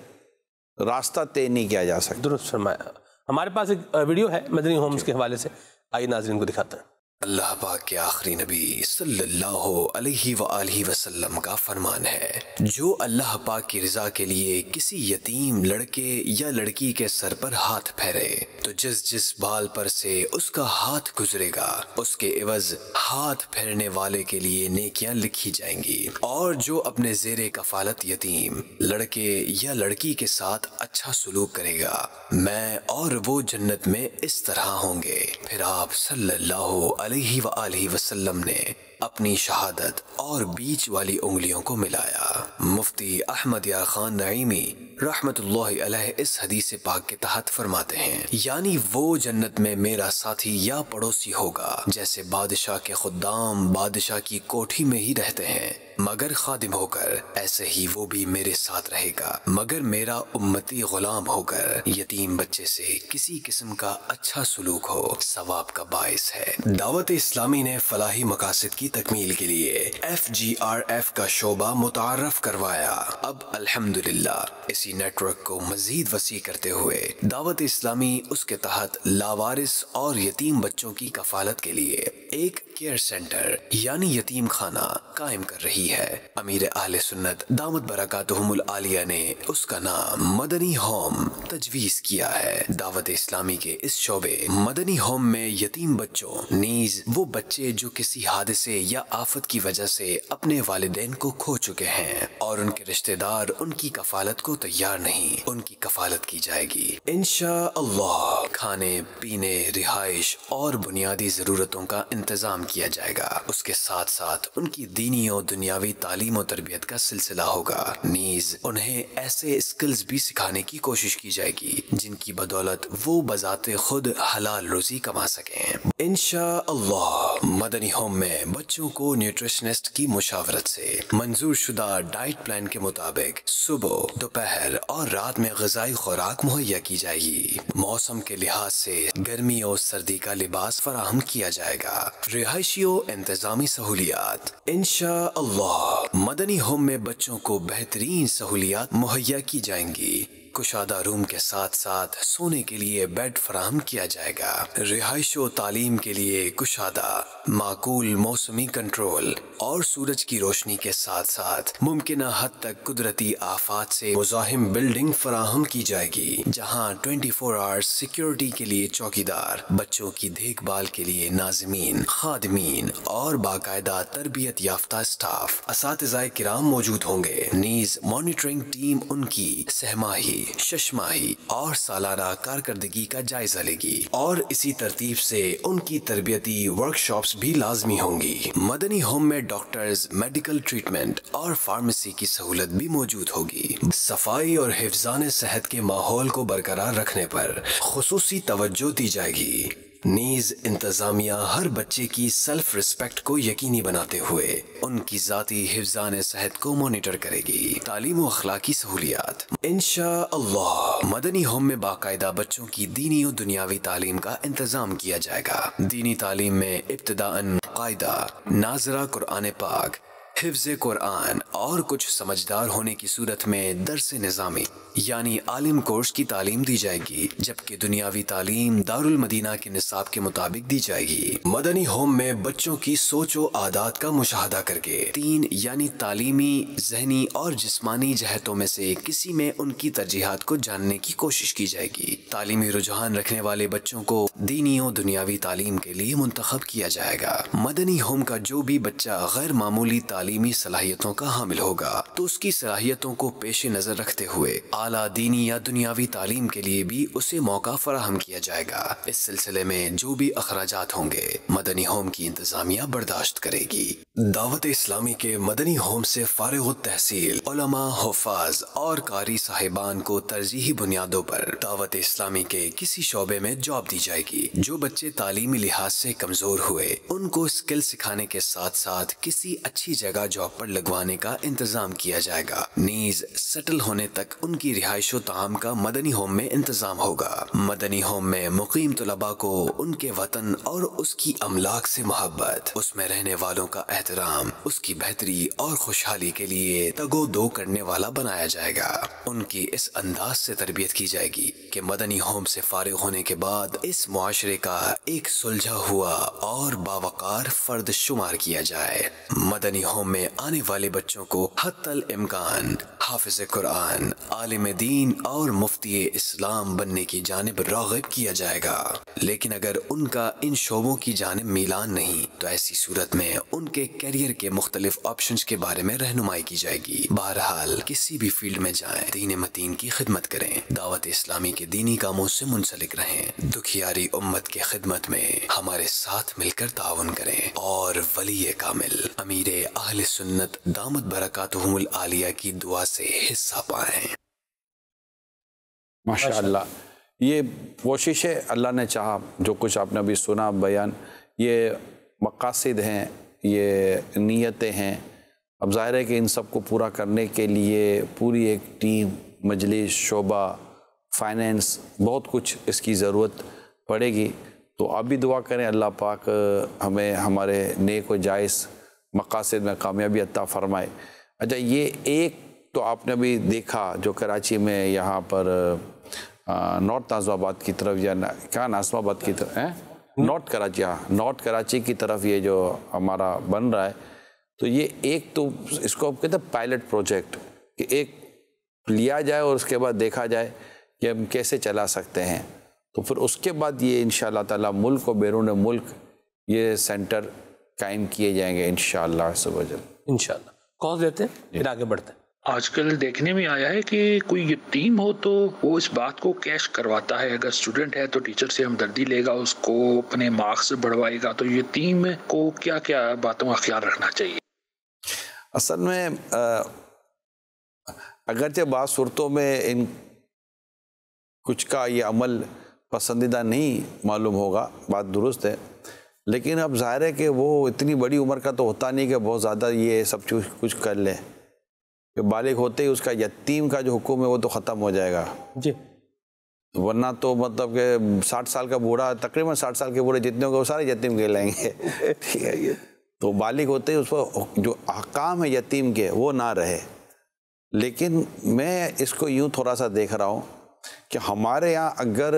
रास्ता तय नहीं किया जा सकता। दुरुस्त फरमाया। हमारे पास एक वीडियो है मदनी होम्स के हवाले से। आइए नाजरीन को दिखाते हैं। अल्लाह पाक के आखिरी नबी सल्लल्लाहु अलैहि वआलैहि वसल्लम का फरमान है। जो अल्लाह पाक की रजा के लिए किसी यतीम लड़के या लड़की के सर पर हाथ फेरे तो जिस जिस बाल पर से उसका हाथ गुजरेगा, उसके एवज हाथ फेरने वाले के लिए नेकियाँ लिखी जाएँगी। और जो अपने जेर कफालत यतीम लड़के या लड़की के साथ अच्छा सलूक करेगा, मैं और वो जन्नत में इस तरह होंगे। फिर आप सल्लल्लाहु अलैहि वआलैहि वसल्लम ने अपनी शहादत और बीच वाली उंगलियों को मिलाया। मुफ्ती अहमद या खान नईमी अलैह इस हदीस पाक के तहत फरमाते हैं, यानी वो जन्नत में मेरा साथी या पड़ोसी होगा, जैसे बादशाह के खुदाम बादशाह की कोठी में ही रहते हैं। मगर खादिम होकर ऐसे ही वो भी मेरे साथ रहेगा। मगर मेरा उम्मती गुलाम होकर यतीम बच्चे से किसी किस्म का अच्छा सलूक हो, सवाब का बायस है। दावत इस्लामी ने फलाही मकासद की तकमील के लिए एफ़ जी आर एफ़ का शोबा मुतारफ करवाया। अब अल्हम्दुलिल्लाह, इसी नेटवर्क को मजीद वसी करते हुए दावत इस्लामी, उसके तहत लावारिस और यतीम बच्चों की कफालत के लिए एक केयर सेंटर यानी यतीम खाना, कायम कर रही है। अमीर आल सुन्नत दामद बरकातुहुमुल आलिया ने उसका नाम मदनी होम तजवीज किया है। दावत इस्लामी के इस शोबे मदनी होम में यतीम बच्चों, नीज, वो बच्चे जो किसी हादसे या आफत की वजह से अपने वालिदैन को खो चुके हैं और उनके रिश्तेदार उनकी कफालत को तैयार नहीं, उनकी कफालत की जाएगी। अल्लाह खाने, पीने, रिहाइश और बुनियादी जरूरतों का इंतज़ाम किया जाएगा। उसके साथ साथ उनकी दीनी और दुनियावी तालीम और तरबियत का सिलसिला होगा। नीज, उन्हें ऐसे स्किल्स भी सिखाने की कोशिश की जाएगी, जिनकी बदौलत वो बजाते खुद हलाल रोजी कमा सकें। अल्लाह मदनी होम में बच्चों को न्यूट्रिशनिस्ट की मुशावरत से। मंजूर शुदा डाइट प्लान के मुताबिक सुबह, दोपहर और रात में गजाई खुराक मुहैया की जाएगी। मौसम के लिहाज से गर्मी और सर्दी का लिबास फराहम किया जाएगा। रिहायशी और इंतजामी सहूलियात। अल्लाह मदनी होम में बच्चों को बेहतरीन सहूलियात मुहैया की जाएँगी। कुशादा रूम के साथ साथ सोने के लिए बेड फराहम किया जाएगा। रिहाइश तालीम के लिए कुशादा माकूल मौसमी कंट्रोल और सूरज की रोशनी के साथ साथ मुमकिन हद तक कुदरती आफात से मुजाहिम बिल्डिंग फराहम की जाएगी, जहाँ 24 फोर आवर्स सिक्योरिटी के लिए चौकीदार, बच्चों की देखभाल के लिए नाजमीन, खादमीन और बाकायदा तरबियत याफ्ता स्टाफ इस किराम मौजूद होंगे। नीज मॉनिटरिंग टीम उनकी सहमाही। शशमाही और सालाना कारकर्दगी का जायजा लेगी। और इसी तरतीब से उनकी तरबियती वर्कशॉप्स भी लाजमी होंगी। मदनी होम में डॉक्टर्स मेडिकल ट्रीटमेंट और फार्मेसी की सहूलत भी मौजूद होगी। सफ़ाई और हिफजान सेहत के माहौल को बरकरार रखने पर खसूसी तवज्जो दी जाएगी। नीज इंतजामिया हर बच्चे की सेल्फ रिस्पेक्ट को यकीनी बनाते हुए उनकी जाती हिफान सेहत को मॉनिटर करेगी। तालीम अखलाकी सहूलियात। अल्लाह मदनी होम में बाकायदा बच्चों की दीनी और दुनियावी तालीम का इंतज़ाम किया जाएगा। दीनी तालीम में इब्तदान कायदा, नाजरा कुरान पाक हिफ्ज कुरान और कुछ समझदार होने की सूरत में दरस निज़ामी, यानी आलिम कोर्स की तालीम दी जाएगी, जबकि दुनियावी तालीम दारुल मदीना के निसाब के मुताबिक दी जाएगी। मदनी होम में बच्चों की सोचो आदात का मुशाहदा करके, तीन यानी तालीमी, जहनी और जिस्मानी जहतों में से किसी में उनकी तरजीहत को जानने की कोशिश की जाएगी। तालीमी रुझान रखने वाले बच्चों को दीनी और दुनियावी तालीम के लिए मुंतखब किया जाएगा। मदनी होम का जो भी बच्चा गैर मामूली तालीमी सलाहियतों का हामिल होगा। तो उसकी सलाहियतों को पेश नज़र रखते हुए, आला दीनी या दुनियावी तालीम के लिए भी उसे मौका फराहम किया जाएगा। इस सिलसिले में जो भी अखराज होंगे, मदनी होम की इंतजामिया बर्दाश्त करेगी। दावत इस्लामी के मदनी होम से फारग तहसील हफाज और कारी साहिबान को तरजीही बुनियादों पर दावत इस्लामी के किसी शोबे में जॉब दी जाएगी। जो बच्चे तालीमी लिहाज से कमज़ोर हुए, उनको स्किल सिखाने के साथ साथ किसी अच्छी जगह जॉब पर लगवाने का इंतज़ाम किया जाएगा। नीज सेटल होने तक उनकी रिहायशो ताम का मदनी होम में इंतज़ाम होगा। मदनी होम में मुकीम तलबा को, उनके वतन और उसकी अमलाक से मोहब्बत, उसमें रहने वालों का एहतराम, उसकी बेहतरी और खुशहाली के लिए तगो दो करने वाला बनाया जाएगा। उनकी इस अंदाज से तरबियत की जाएगी कि मदनी होम से फारिग होने के बाद इस मुआशरे का एक सुलझा हुआ और बावकार फर्द शुमार किया जाए। मदनी होम में आने वाले बच्चों को हतल इम्कान, हाफिज कुरान, आलिम दीन और मुफ्ती इस्लाम बनने की जानब रागब किया जाएगा। लेकिन अगर उनका इन शोबों की जानब मिलान नहीं तो ऐसी सूरत में उनके करियर के मुख्तलिफ़ ऑप्शन के बारे में रहनुमाई की जाएगी। बहरहाल, किसी भी फ़ील्ड में जाएँ, दीन मतीन की खिदमत करें। दावत इस्लामी के दीनी कामों से मुंसलिक रहें। दुखियारी उम्मत की खिदमत में हमारे साथ मिलकर ताउन करें। और वली कामिल, अमीर अहल सुन्नत, दामद बरकत आलिया की दुआ से हिस्सा पाए। माशा ये कोशिश है अल्लाह ने चाहा, जो कुछ आपने अभी सुना, बयान, ये मकासद हैं ये नीयतें हैं। अब ज़ाहिर है कि इन सबको पूरा करने के लिए पूरी एक टीम मजलिस शोबा फाइनेंस बहुत कुछ इसकी ज़रूरत पड़ेगी। तो आप भी दुआ करें अल्लाह पाक हमें हमारे नेक व जायज़ मकासद में कामयाबी अता फ़रमाए। अच्छा ये एक तो आपने अभी देखा जो कराची में यहाँ पर नॉर्थ नाजमाबाद की तरफ़ या ना, क्या नाजमाबाद की तरफ़ है? नॉर्थ कराची हाँ नॉर्थ कराची की तरफ़ ये जो हमारा बन रहा है तो ये एक तो इसको आप कहते हैं पायलट प्रोजेक्ट कि एक लिया जाए और उसके बाद देखा जाए कि हम कैसे चला सकते हैं। तो फिर उसके बाद ये इन ताला मुल्क और बैरून मुल्क ये सेंटर कायम किए जाएँगे इन शजल इन कौन देते हैं फिर आगे बढ़ते हैं। आजकल देखने में आया है कि कोई यतीम हो तो वो इस बात को कैश करवाता है। अगर स्टूडेंट है तो टीचर से हमदर्दी लेगा, उसको अपने मार्क्स बढ़वाएगा। तो यतीम को क्या क्या बातों का ख्याल रखना चाहिए? असल में अगरचे बाद सूरतों में इन कुछ का ये अमल पसंदीदा नहीं मालूम होगा, बात दुरुस्त है। लेकिन अब ज़ाहिर है कि वो इतनी बड़ी उम्र का तो होता नहीं कि बहुत ज़्यादा ये सब कुछ कर ले। कि बालिग होते ही उसका यतीम का जो हुक्म है वो तो ख़त्म हो जाएगा। जी। वरना तो मतलब कि साठ साल का बूढ़ा तकरीबन साठ साल के बूढ़े जितने होंगे वो सारे यतीम कहलाएँगे [LAUGHS] ठीक है तो बालिग होते ही उस पर जो अहकाम है यतीम के वो ना रहे। लेकिन मैं इसको यूँ थोड़ा सा देख रहा हूँ कि हमारे यहाँ अगर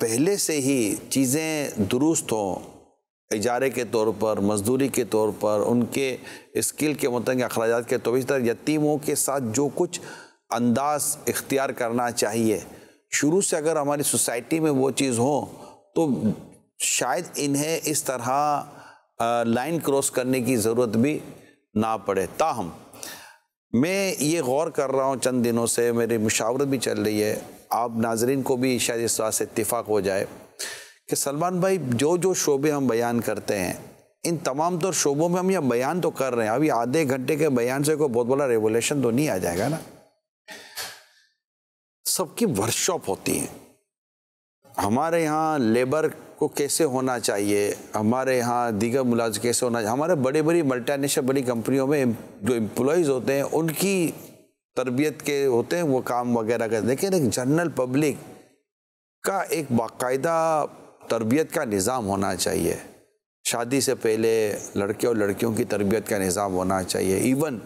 पहले से ही चीज़ें दुरुस्त हों इजारे के तौर पर, मजदूरी के तौर पर, उनके स्किल के मतलब अखराज के तो इस तरह यतीमों के साथ जो कुछ अंदाज इख्तियार करना चाहिए। शुरू से अगर हमारी सोसाइटी में वो चीज़ हो तो शायद इन्हें इस तरह लाइन क्रॉस करने की ज़रूरत भी ना पड़े। ताहम, मैं ये गौर कर रहा हूँ चंद दिनों से, मेरी मुशावरत भी चल रही है। आप नाजरीन को भी शायद इस बात से इतफ़ाक़ हो जाए। कि सलमान भाई जो जो शोबे हम बयान करते हैं, इन तमाम तौर शोबों में हम यह बयान तो कर रहे हैं। अभी आधे घंटे के बयान से कोई बहुत बड़ा रेवोल्यूशन तो नहीं आ जाएगा ना? सबकी वर्कशॉप होती है। हमारे यहाँ लेबर को कैसे होना चाहिए? हमारे यहाँ दीगर मुलाज कैसे होना चाहिए? हमारे बड़ी बड़ी मल्टीनेशनल बड़ी कंपनियों में जो एम्प्लॉयज़ होते हैं, उनकी तरबियत के होते हैं, वो काम वगैरह करते लेकिन एक जनरल पब्लिक का एक बाकायदा तरबियत का निज़ाम होना चाहिए। शादी से पहले लड़के और लड़कियों की तरबियत का निज़ाम होना चाहिए। इवन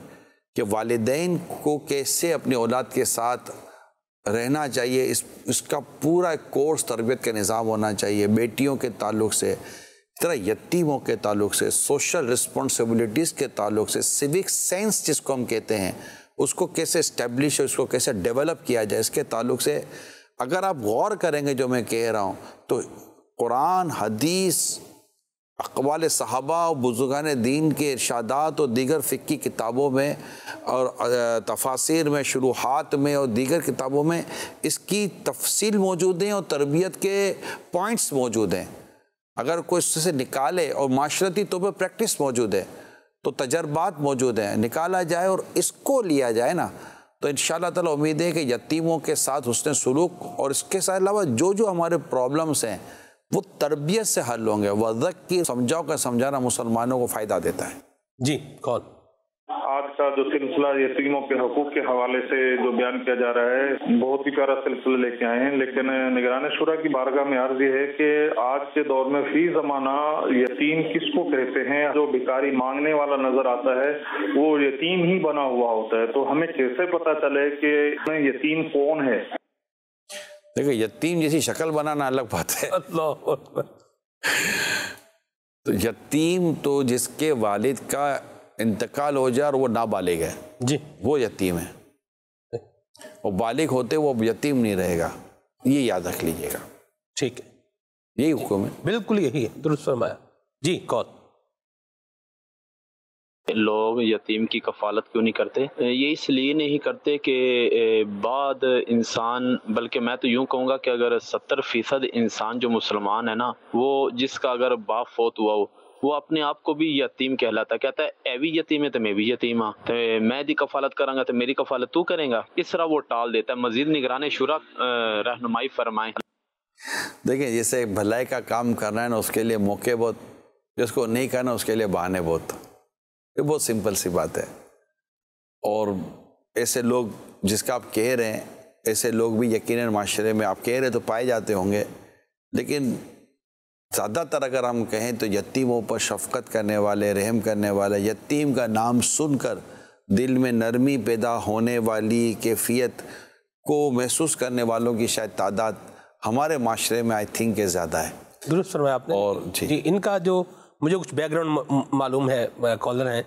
कि वालदेन को कैसे अपनी औलाद के साथ रहना चाहिए, इस, इसका पूरा कोर्स तरबियत का निज़ाम होना चाहिए, बेटियों के ताल्लुक से तरह यतीमों के ताल्लुक से सोशल रिस्पॉन्सिबिलिटीज़ के ताल्लुक से सिविक सेंस जिसको हम कहते हैं, उसको कैसे इस्टेब्लिश उसको कैसे डेवलप किया जाए, इसके ताल्लुक से अगर आप गौर करेंगे जो मैं कह रहा हूँ तो कुरान, हदीस अकबाल सहाबा और बुजुर्गान दीन के इर्शादात और दीगर फ़िक्की किताबों में और तफासिर में, शुरुआत में और दीगर किताबों में इसकी तफसील मौजूद हैं और तरबियत के पॉइंट्स मौजूद हैं। अगर कोई इससे निकाले और माशरती तौर पर प्रैक्टिस मौजूद है तो तजर्बात मौजूद हैं। निकाला जाए और इसको लिया जाए ना तो इन ताला उम्मीद है कि यतीमों के साथ उसने सलूक और इसके अलावा जो जो हमारे प्रॉब्लम्स हैं वो तरबियत से हल होंगे। वजक की समझाओ का समझाना मुसलमानों को फ़ायदा देता है। जी कौन? आज का जो सिलसिला यतीमों के हकूक के हवाले से जो बयान किया जा रहा है बहुत ही प्यारा सिलसिला लेके आए हैं। लेकिन निगरान शुरा की बारगाह में अर्ज़ ये है कि आज के दौर में फ़ी जमाना यतीम किसको कहते हैं? जो भिकारी मांगने वाला नज़र आता है वो यतीम ही बना हुआ होता है। तो हमें कैसे पता चले कि यतीम कौन है? देखो यतीम जैसी शक्ल बनाना अलग बात है। तो यतीम तो जिसके वालिद का इंतकाल हो जाए और वो नाबालिग है। जी। वो यतीम है। और बालिग होते वो यतीम नहीं रहेगा। ये याद रख लीजिएगा। ठीक है। यही हुक्म है। बिल्कुल यही है। दुरुस्त फरमाया। जी कौन? लोग यतीम की कफालत क्यों नहीं करते? ये इसलिए नहीं करते कि बाद इंसान, बल्कि मैं तो यूँ कहूँगा कि अगर सत्तर फ़ीसद इंसान जो मुसलमान है ना, वो जिसका अगर बाप फोत हुआ हो, वो अपने आप को भी यतीम कहलाता कहता है, ए भी यतीम है तो मैं भी यतीम हाँ। तो मैं दी कफालत करांगा तो मेरी कफालत तू करेगा? इस तरह वो टाल देता है। मजीद निगरान शुरा रहनुमाई फरमाए। देखिए, जैसे भलाई का काम करना है ना, उसके लिए मौके बहुत, जिसको नहीं करना उसके लिए बहाने बहुत। बहुत सिंपल सी बात है। और ऐसे लोग जिसका आप कह रहे हैं ऐसे लोग भी यकीनन माशरे में आप कह रहे तो पाए जाते होंगे। लेकिन ज़्यादातर अगर हम कहें तो यतीमों पर शफकत करने वाले रहम करने वाले यतीम का नाम सुनकर दिल में नरमी पैदा होने वाली कैफियत को महसूस करने वालों की शायद तादाद हमारे माशरे में आई थिंक ज़्यादा है। दुरुस्त फरमाया आपने। और जी। जी इनका जो मुझे कुछ बैकग्राउंड मालूम है कॉलर हैं।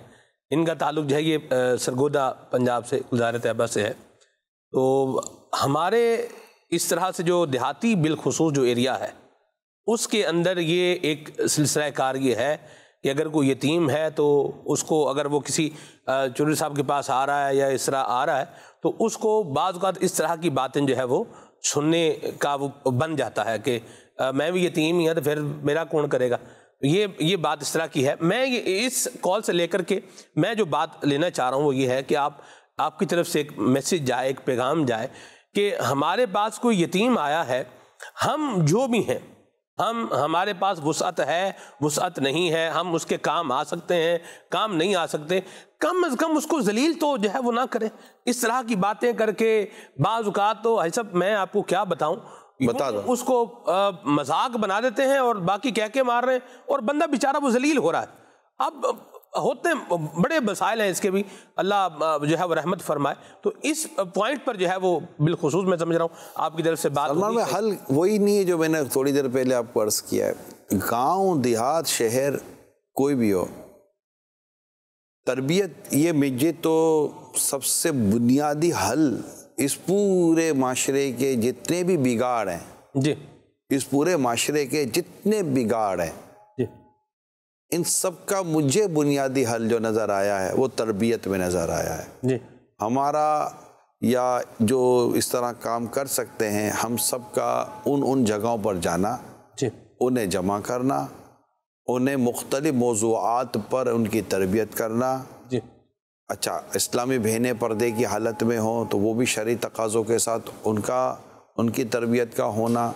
इनका ताल्लुक जो है ये सरगोदा, पंजाब से गुजार तैयबा से है। तो हमारे इस तरह से जो देहाती बिलखसूस जो एरिया है, उसके अंदर ये एक सिलसिला कार ये है कि अगर कोई यतीम है तो उसको अगर वो किसी चौधरी साहब के पास आ रहा है या इस तरह आ रहा है तो उसको बाज़ इस तरह की बातें जो है वो सुनने का वो बन जाता है कि मैं भी यतीम ही है तो फिर मेरा कौन करेगा? ये ये बात इस तरह की है। मैं ये, इस कॉल से लेकर के मैं जो बात लेना चाह रहा हूँ वो ये है कि आप, आपकी तरफ़ से एक मैसेज जाए, एक पैगाम जाए कि हमारे पास कोई यतीम आया है, हम जो भी हैं, हम, हमारे पास वसअत है, वसअत नहीं है, हम उसके काम आ सकते हैं, काम नहीं आ सकते, कम अज़ कम उसको जलील तो जो है वो ना करें। इस तरह की बातें करके बाज़ात तो सब मैं आपको क्या बताऊँ बता दो। उसको मज़ाक बना देते हैं और बाकी कह के मार रहे हैं और बंदा बेचारा वो जलील हो रहा है। अब होते हैं बड़े मसाइल हैं इसके भी। अल्लाह जो है वो रहमत फरमाए। तो इस पॉइंट पर जो है वो बिलखसूस मैं समझ रहा हूँ। आपकी तरफ़ से बात में हल वही नहीं है जो मैंने थोड़ी देर पहले आपको अर्ज़ किया है। गाँव देहात शहर कोई भी हो तरबियत ये मुझे तो सबसे बुनियादी हल इस पूरे माशरे के जितने भी बिगाड़ हैं जी। इस पूरे माशरे के जितने बिगाड़ हैं जी। इन सब का मुझे बुनियादी हल जो नज़र आया है वो तरबियत में नज़र आया है। जी। हमारा या जो इस तरह काम कर सकते हैं हम सब का उन उन जगहों पर जाना जी। उन्हें जमा करना उन्हें मुख्तलिफ़ मौजूद पर उनकी तरबियत करना अच्छा इस्लामी बहनें पर्दे की हालत में हों तो वो भी शरी तकाज़ों के साथ उनका उनकी तरबियत का होना।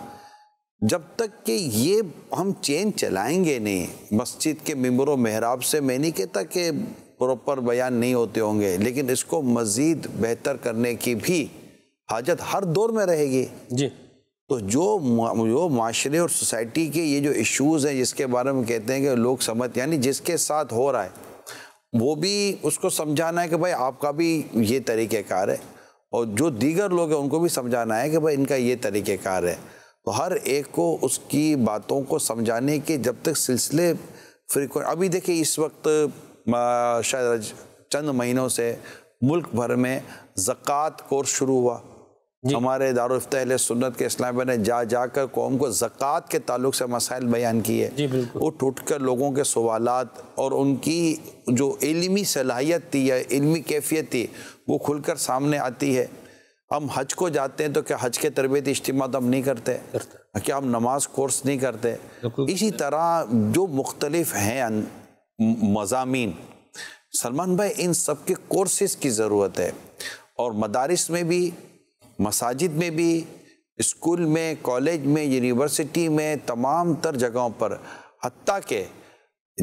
जब तक कि ये हम चेन चलाएँगे नहीं मस्जिद के मिम्बर महराब से मैं नहीं कहता कि प्रॉपर बयान नहीं होते होंगे लेकिन इसको मज़ीद बेहतर करने की भी हाजत हर दौर में रहेगी। जी। तो जो जो माशरे और सोसाइटी के ये जो इश्यूज़ हैं जिसके बारे में कहते हैं कि लोग समझ यानी जिसके साथ हो रहा है वो भी उसको समझाना है कि भाई आपका भी ये तरीक़ेकार है। और जो दीगर लोग हैं, उनको भी समझाना है कि भाई इनका ये तरीक़ेकार है। तो हर एक को उसकी बातों को समझाने के जब तक सिलसिले फ्रिक्वेंट अभी देखिए इस वक्त शायद चंद महीनों से मुल्क भर में ज़क़़त कोर्स शुरू हुआ। हमारे दारुफ्ता सुन्नत के इस्लाम ने जा जाकर कौम को ज़क़़त के ताल्लुक से मसाइल बयान किए। वो उठ कर लोगों के सवालात और उनकी जो इल्मी सलाहियत थी या इल्मी कैफियत थी वो खुलकर सामने आती है। हम हज को जाते हैं तो क्या हज के तरबियत इज्तिमा हम नहीं करते? क्या हम नमाज़ कोर्स नहीं करते? इसी तरह जो मुख्तलफ हैं मजामी सलमान भाई इन सब के कोर्सेज की ज़रूरत है। और मदारस में भी मसाजिद में भी स्कूल में कॉलेज में यूनिवर्सिटी में तमाम तर जगहों पर हती के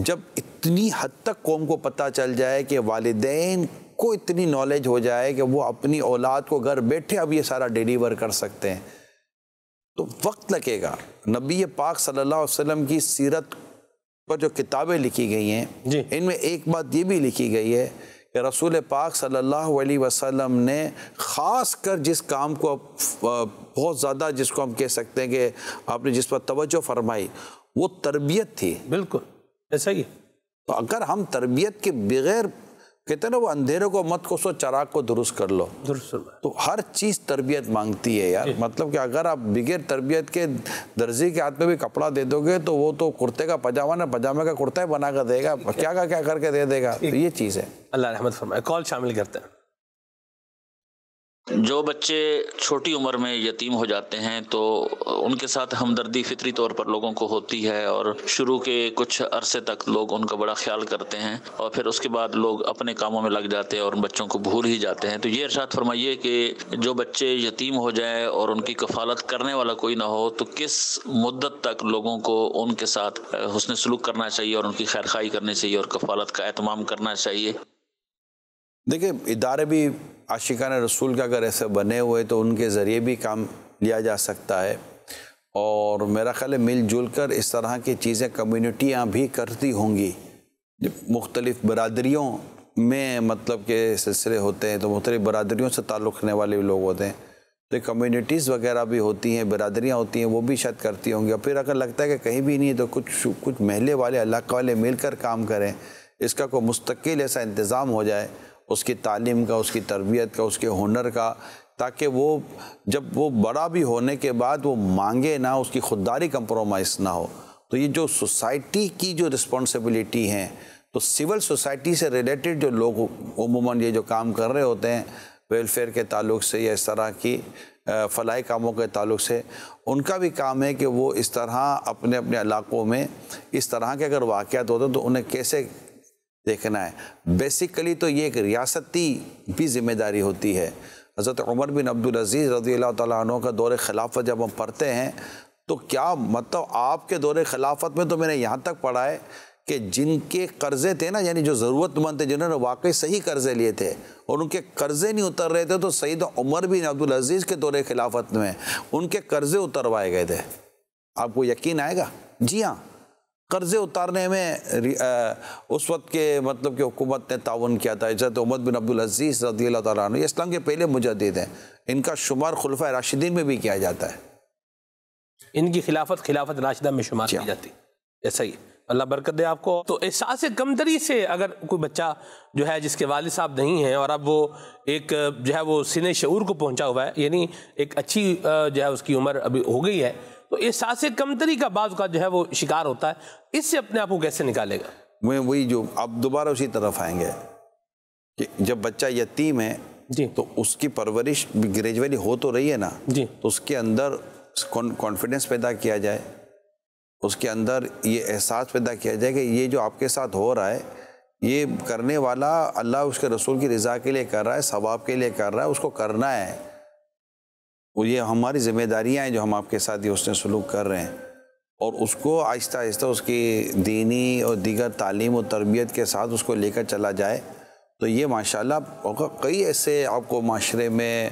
जब इतनी हद तक कौम को पता चल जाए कि वालिदैन को इतनी नॉलेज हो जाए कि वो अपनी औलाद को घर बैठे अब ये सारा डिलीवर कर सकते हैं तो वक्त लगेगा नबी पाक सल्लल्लाहु अलैहि वसल्लम की सीरत पर जो किताबें लिखी गई। हैं इनमें एक बात ये भी लिखी गई है रसूल पाक सल्लल्लाहु अलैहि वसल्लम ने ख़ास कर जिस काम को बहुत ज़्यादा जिसको हम कह सकते हैं कि आपने जिस पर तवज्जो फरमाई वो तरबियत थी। बिल्कुल ऐसा ही। तो अगर हम तरबियत के बगैर कहते हैं ना वो अंधेरे को मत कोसो चराग को दुरुस्त कर लो। दुरुस्त तो हर चीज़ तरबियत मांगती है यार। मतलब कि अगर आप बगैर तरबियत के दर्जी के हाथ में भी कपड़ा दे दोगे तो वो तो कुर्ते का पजामा ना पजामे का कुर्ता ही बना कर देगा। क्या का क्या करके दे देगा? तो ये चीज़ है। अल्लाह रहमत फरमाए। कॉल शामिल करते हैं। जो बच्चे छोटी उम्र में यतीम हो जाते हैं तो उनके साथ हमदर्दी फितरी तौर पर लोगों को होती है और शुरू के कुछ अरसे तक लोग उनका बड़ा ख्याल करते हैं और फिर उसके बाद लोग अपने कामों में लग जाते हैं और उन बच्चों को भूल ही जाते हैं। तो ये इरशाद फरमाइए कि जो बच्चे यतीम हो जाए और उनकी कफालत करने वाला कोई ना हो तो किस मुद्दत तक लोगों को उनके साथ हुसन सलूक करना चाहिए और उनकी खैर खाई करनी चाहिए और कफालत का एहतमाम करना चाहिए? देखिए, इदारे भी आशिकान रसूल का अगर ऐसे बने हुए तो उनके ज़रिए भी काम लिया जा सकता है। और मेरा ख्याल है मिलजुल कर इस तरह की चीज़ें कम्युनिटियाँ भी करती होंगी। मुख्तलिफ़ बरदरीों में मतलब के सिलसिले होते हैं तो मुख्तलिफ़ बरदरियों से ताल्लुक़ रखने वाले भी लोग होते हैं। तो कम्यूनिटीज़ वगैरह भी होती हैं, बरदरियाँ होती हैं, वो भी शायद करती होंगी। और फिर अगर लगता है कि कहीं भी नहीं तो कुछ कुछ महल्ले वाले, इलाका वाले मिलकर काम करें। इसका कोई मुस्तकिल ऐसा इंतज़ाम हो जाए उसकी तालीम का, उसकी तरबियत का, उसके हुनर का, ताकि वो, जब वो बड़ा भी होने के बाद वो मांगे ना, उसकी खुददारी कंप्रोमाइज़ ना हो। तो ये जो सोसाइटी की जो रिस्पॉन्सिबिलिटी हैं तो सिविल सोसाइटी से रिलेटेड जो लोग, उमूमन ये जो काम कर रहे होते हैं वेलफेयर के ताल्लुक से या इस तरह की फलाई कामों के ताल्लुक से, उनका भी काम है कि वो इस तरह अपने अपने इलाकों में इस तरह के अगर वाक़ात होते हैं तो उन्हें कैसे देखना है। बेसिकली तो ये एक रियासती भी ज़िम्मेदारी होती है। हज़रत उमर बिन अब्दुल अज़ीज़ रज़ी अल्लाह तआला का दौर खिलाफत जब हम पढ़ते हैं तो क्या मतलब आपके दौर खिलाफत में तो मैंने यहाँ तक पढ़ा है कि जिनके कर्जे थे ना, यानी जो ज़रूरतमंद थे, जिन्होंने वाकई सही कर्जे लिए थे, और उनके कर्जे नहीं उतर रहे थे तो सईद उमर बिन अब्दुल अज़ीज़ के दौर खिलाफत में उनके कर्जे उतरवाए गए थे। आपको यकीन आएगा? जी हाँ। कर्जे उतारने में उस वक्त के मतलब कि हुकूमत ने ताउन किया था। हज़रत उमर बिन अब्दुल अज़ीज़ रदी अल्लाह ये इस्लाम के पहले मुजद्दिद हैं इनका शुमार खुलफा राशिदीन में भी किया जाता है। इनकी खिलाफत खिलाफत राशिदा में शुमार की हाँ। जाती। है ऐसा ही अल्लाह बरकत दे आपको। तो एहसास कमतरी से अगर कोई बच्चा जो है जिसके वाल साहब नहीं हैं और अब वो एक जो है वो सिने शूर को पहुँचा हुआ है यानी एक अच्छी जो है उसकी उम्र अभी हो गई है तो एहसास कमतरी का बाज़ का जो है वो शिकार होता है। इससे अपने आप को कैसे निकालेगा? मैं वही जो अब दोबारा उसी तरफ़ आएँगे कि जब बच्चा यतीम है जी। तो उसकी परवरिश ग्रेजुअली हो तो रही है ना? जी। तो उसके अंदर कॉन्फिडेंस पैदा किया जाए उसके अंदर ये एहसास पैदा किया जाए कि ये जो आपके साथ हो रहा है ये करने वाला अल्लाह उसके रसूल की रज़ा के लिए कर रहा है सवाब के लिए कर रहा है उसको करना है। वो ये हमारी जिम्मेदारियाँ हैं जो हम आपके साथ ये उसने सलूक कर रहे हैं। और उसको आहिस्ता आहिस्ता उसकी दीनी और दीगर तालीम और तरबियत के साथ उसको लेकर चला जाए तो ये माशाल्लाह कई ऐसे आपको माशरे में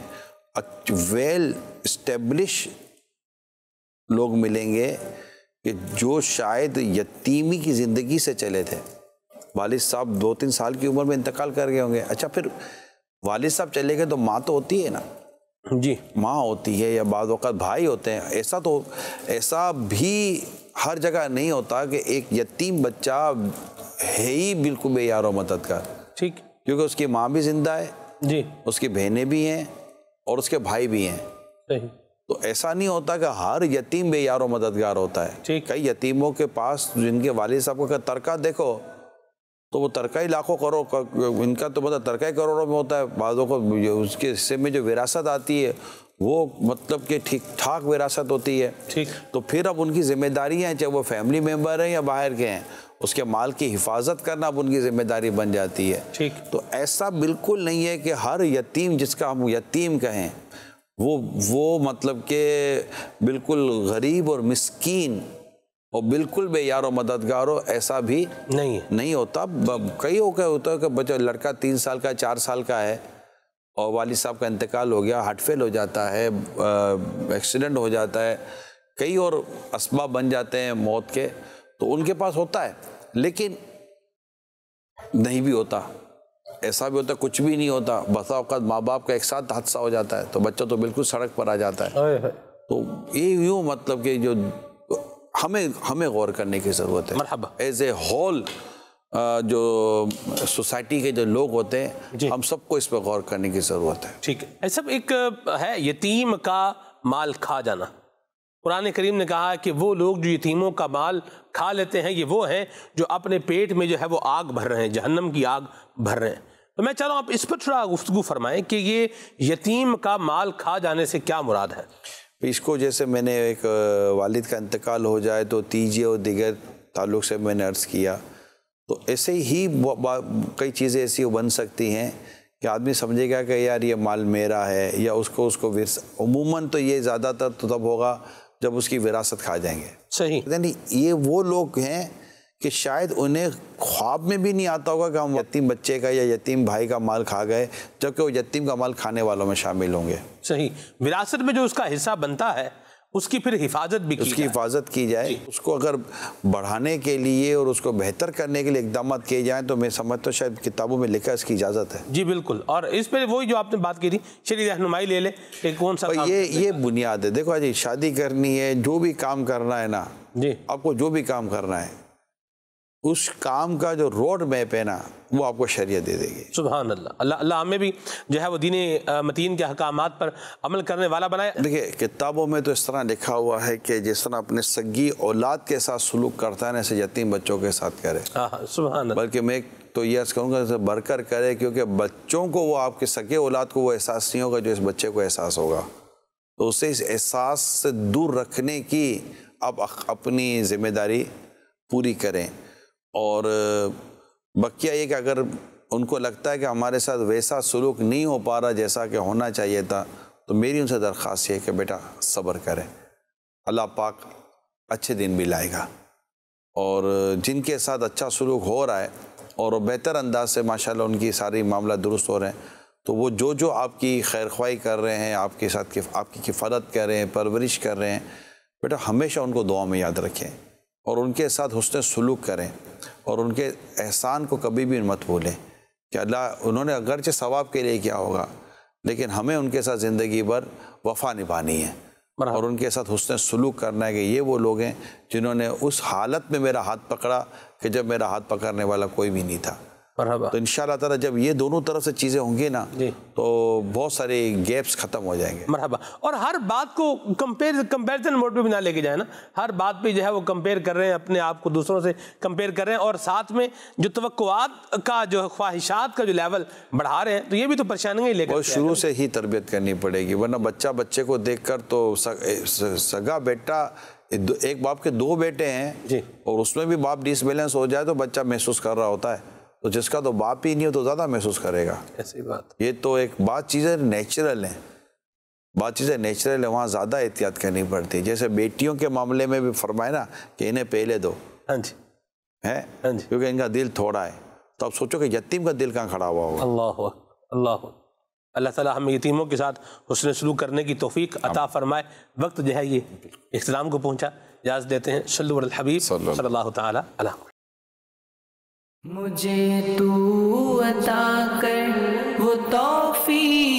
वेल इस्टेब्लिश लोग मिलेंगे कि जो शायद यतीमी की ज़िंदगी से चले थे। वालिद साहब दो तीन साल की उम्र में इंतकाल कर गए होंगे। अच्छा फिर वालिद साहब चले गए तो माँ तो होती है ना। जी। माँ होती है या बाद वक़्त भाई होते हैं ऐसा तो ऐसा भी हर जगह नहीं होता कि एक यतीम बच्चा है ही बिल्कुल बेयार मदद का ठीक। क्योंकि उसकी माँ भी ज़िंदा है जी। उसकी बहनें भी हैं और उसके भाई भी हैं। सही। तो ऐसा नहीं होता कि हर यतीम बेयार मददगार होता है। ठीक। कई यतीमों के पास जिनके वालिद साहब का तरका देखो तो वो तरका लाखों करोड़ इनका तो मतलब तरका करोड़ों में होता है बादों को उसके हिस्से में जो विरासत आती है वो मतलब कि ठीक ठाक विरासत होती है ठीक। तो फिर अब उनकी जिम्मेदारियाँ हैं चाहे वो फैमिली मेंबर हैं या बाहर के हैं उसके माल की हिफाजत करना अब उनकी ज़िम्मेदारी बन जाती है ठीक। तो ऐसा बिल्कुल नहीं है कि हर यतीम जिसका हम यतीम कहें वो वो मतलब के बिल्कुल गरीब और मिस्कीन और बिल्कुल बेयार और मददगार हो ऐसा भी नहीं नहीं होता। कई हो क्या होता है कि बच्चा लड़का तीन साल का चार साल का है और वालिद साहब का इंतकाल हो गया हार्ट फेल हो जाता है एक्सीडेंट हो जाता है कई और असबाब बन जाते हैं मौत के तो उनके पास होता है लेकिन नहीं भी होता। ऐसा भी होता कुछ भी नहीं होता। बसा अवकात माँ बाप का एक साथ हादसा हो जाता है तो बच्चा तो बिल्कुल सड़क पर आ जाता है। तो ये यूँ मतलब कि जो हमें हमें गौर करने की ज़रूरत है। मरहबा। एज ए होल जो सोसाइटी के जो लोग होते हैं हम सबको इस पर गौर करने की ज़रूरत है। ठीक है। सब एक है यतीम का माल खा जाना। कुरान करीम ने कहा कि वो लोग जो यतीमों का माल खा लेते हैं ये वो हैं जो अपने पेट में जो है वो आग भर रहे हैं जहन्नम की आग भर रहे हैं। तो मैं चाह रहा हूँ आप इस पर थोड़ा गुफ्तगू फरमाएँ कि ये यतीम का माल खा जाने से क्या मुराद है? इसको जैसे मैंने एक वालिद का इंतकाल हो जाए तो तीजे और दिगर ताल्लुक से मैंने अर्ज़ किया। तो ऐसे ही कई चीज़ें ऐसी बन सकती हैं कि आदमी समझेगा कि यार ये माल मेरा है या उसको उसको विरस अमूमन तो ये ज़्यादातर तो तब होगा जब उसकी विरासत खा जाएँगे। सही। यानी ये वो लोग हैं कि शायद उन्हें ख्वाब में भी नहीं आता होगा कि हम यतीम बच्चे का या यतीम भाई का माल खा गए जबकि वो यतीम का माल खाने वालों में शामिल होंगे। सही। विरासत में जो उसका हिस्सा बनता है उसकी फिर हिफाजत भी की उसकी हिफाजत की जाए। उसको अगर बढ़ाने के लिए और उसको बेहतर करने के लिए इकदाम किए जाएँ तो मैं समझता हूँ शायद किताबों में लिखा इसकी इजाज़त है। जी बिल्कुल। और इस पर वही जो आपने बात की थी शरीर रहनुमाई ले ले कि कौन सा ये ये बुनियाद है। देखो अजी शादी करनी है जो भी काम करना है ना जी। आपको जो भी काम करना है उस काम का जो रोड मैप है ना वो आपको शरीयत दे देगी। सुबह अल्लाह अल्लाह अल्लाह हमें भी जो है वो दीन मतीन के हकामात पर अमल करने वाला बनाए। देखिए किताबों में तो इस तरह लिखा हुआ है कि जिस तरह अपने सगी औलाद के साथ सलूक करता है ना ऐसे यतीम बच्चों के साथ करे। हाँ हाँ अल्लाह बल्कि मैं तो ये अर्ज़ करूँगा जैसे बढ़कर करे क्योंकि बच्चों को वो आपके सगे औलाद को वो एहसास नहीं होगा जो इस बच्चे को एहसास होगा। तो उसे इस एहसास से दूर रखने की आप अपनी ज़िम्मेदारी पूरी करें। और बकिया ये कि अगर उनको लगता है कि हमारे साथ वैसा सलूक नहीं हो पा रहा जैसा कि होना चाहिए था तो मेरी उनसे दरख्वास्त है कि बेटा सब्र करें। अल्लाह पाक अच्छे दिन भी लाएगा। और, जिनके साथ अच्छा सलूक हो रहा है और बेहतर अंदाज से माशाल्लाह उनकी सारी मामला दुरुस्त हो रहे हैं तो वो जो जो आपकी खैर ख्वाही कर रहे हैं, आपके साथ आपकी किफ़ारत कर रहे हैं, परवरिश कर रहे हैं, बेटा हमेशा उनको दुआ में याद रखें। और उनके साथ हसन सलूक करें और उनके एहसान को कभी भी मत भूलें कि अल्लाह उन्होंने अगरचे सवाब के लिए क्या होगा लेकिन हमें उनके साथ ज़िंदगी भर वफ़ा निभानी है। और उनके साथ हसन सलूक करना है कि ये वो लोग हैं जिन्होंने उस हालत में मेरा हाथ पकड़ा कि जब मेरा हाथ पकड़ने वाला कोई भी नहीं था। तो इन ताला जब ये दोनों तरफ़ से चीज़ें होंगी ना। तो बहुत सारे गैप्स ख़त्म हो जाएँगे। मरहबा। और हर बात को कंपेयर कंपेरिजन मोड पे भी ना लेके जाए ना। हर बात पे जो है वो कंपेयर कर रहे हैं अपने आप को दूसरों से कंपेयर कर रहे हैं। और साथ में जो तवक्कुआत का जो ख्वाहिशात का जो लेवल बढ़ा रहे हैं तो ये भी तो परेशानियाँ ही लेकर शुरू से ही तरबियत करनी पड़ेगी वरना बच्चा बच्चे को देखकर तो सग, बेटा एक बाप के दो बेटे हैं जी। और उसमें भी बाप डिसबैलेंस हो जाए तो बच्चा महसूस कर रहा होता है। तो जिसका तो बाप ही नहीं हो तो ज़्यादा महसूस करेगा। ऐसी बात। ये तो एक बात चीज़ें नेचुरल हैं। बात चीज़ें नेचुरल है वहाँ ज़्यादा एहतियात करनी पड़ती है। जैसे बेटियों के मामले में भी फरमाए ना कि इन्हें पहले दो। हाँ जी। है? हाँ जी। क्योंकि इनका दिल थोड़ा है। तो आप सोचो कि यतीम का दिल कहाँ खड़ा हुआ होगा? अल्लाह अल्लाह अल्लाह ताला हमें यतीमों के साथ हुस्न सलूक करने की तौफीक अता फरमाए। वक्त जो है ये इख्तिताम को पहुँचा। इजाज़त देते हैं। सल्लु हबीब सल्लल्लाहु ताला मुझे तू अता कर वो तौफीक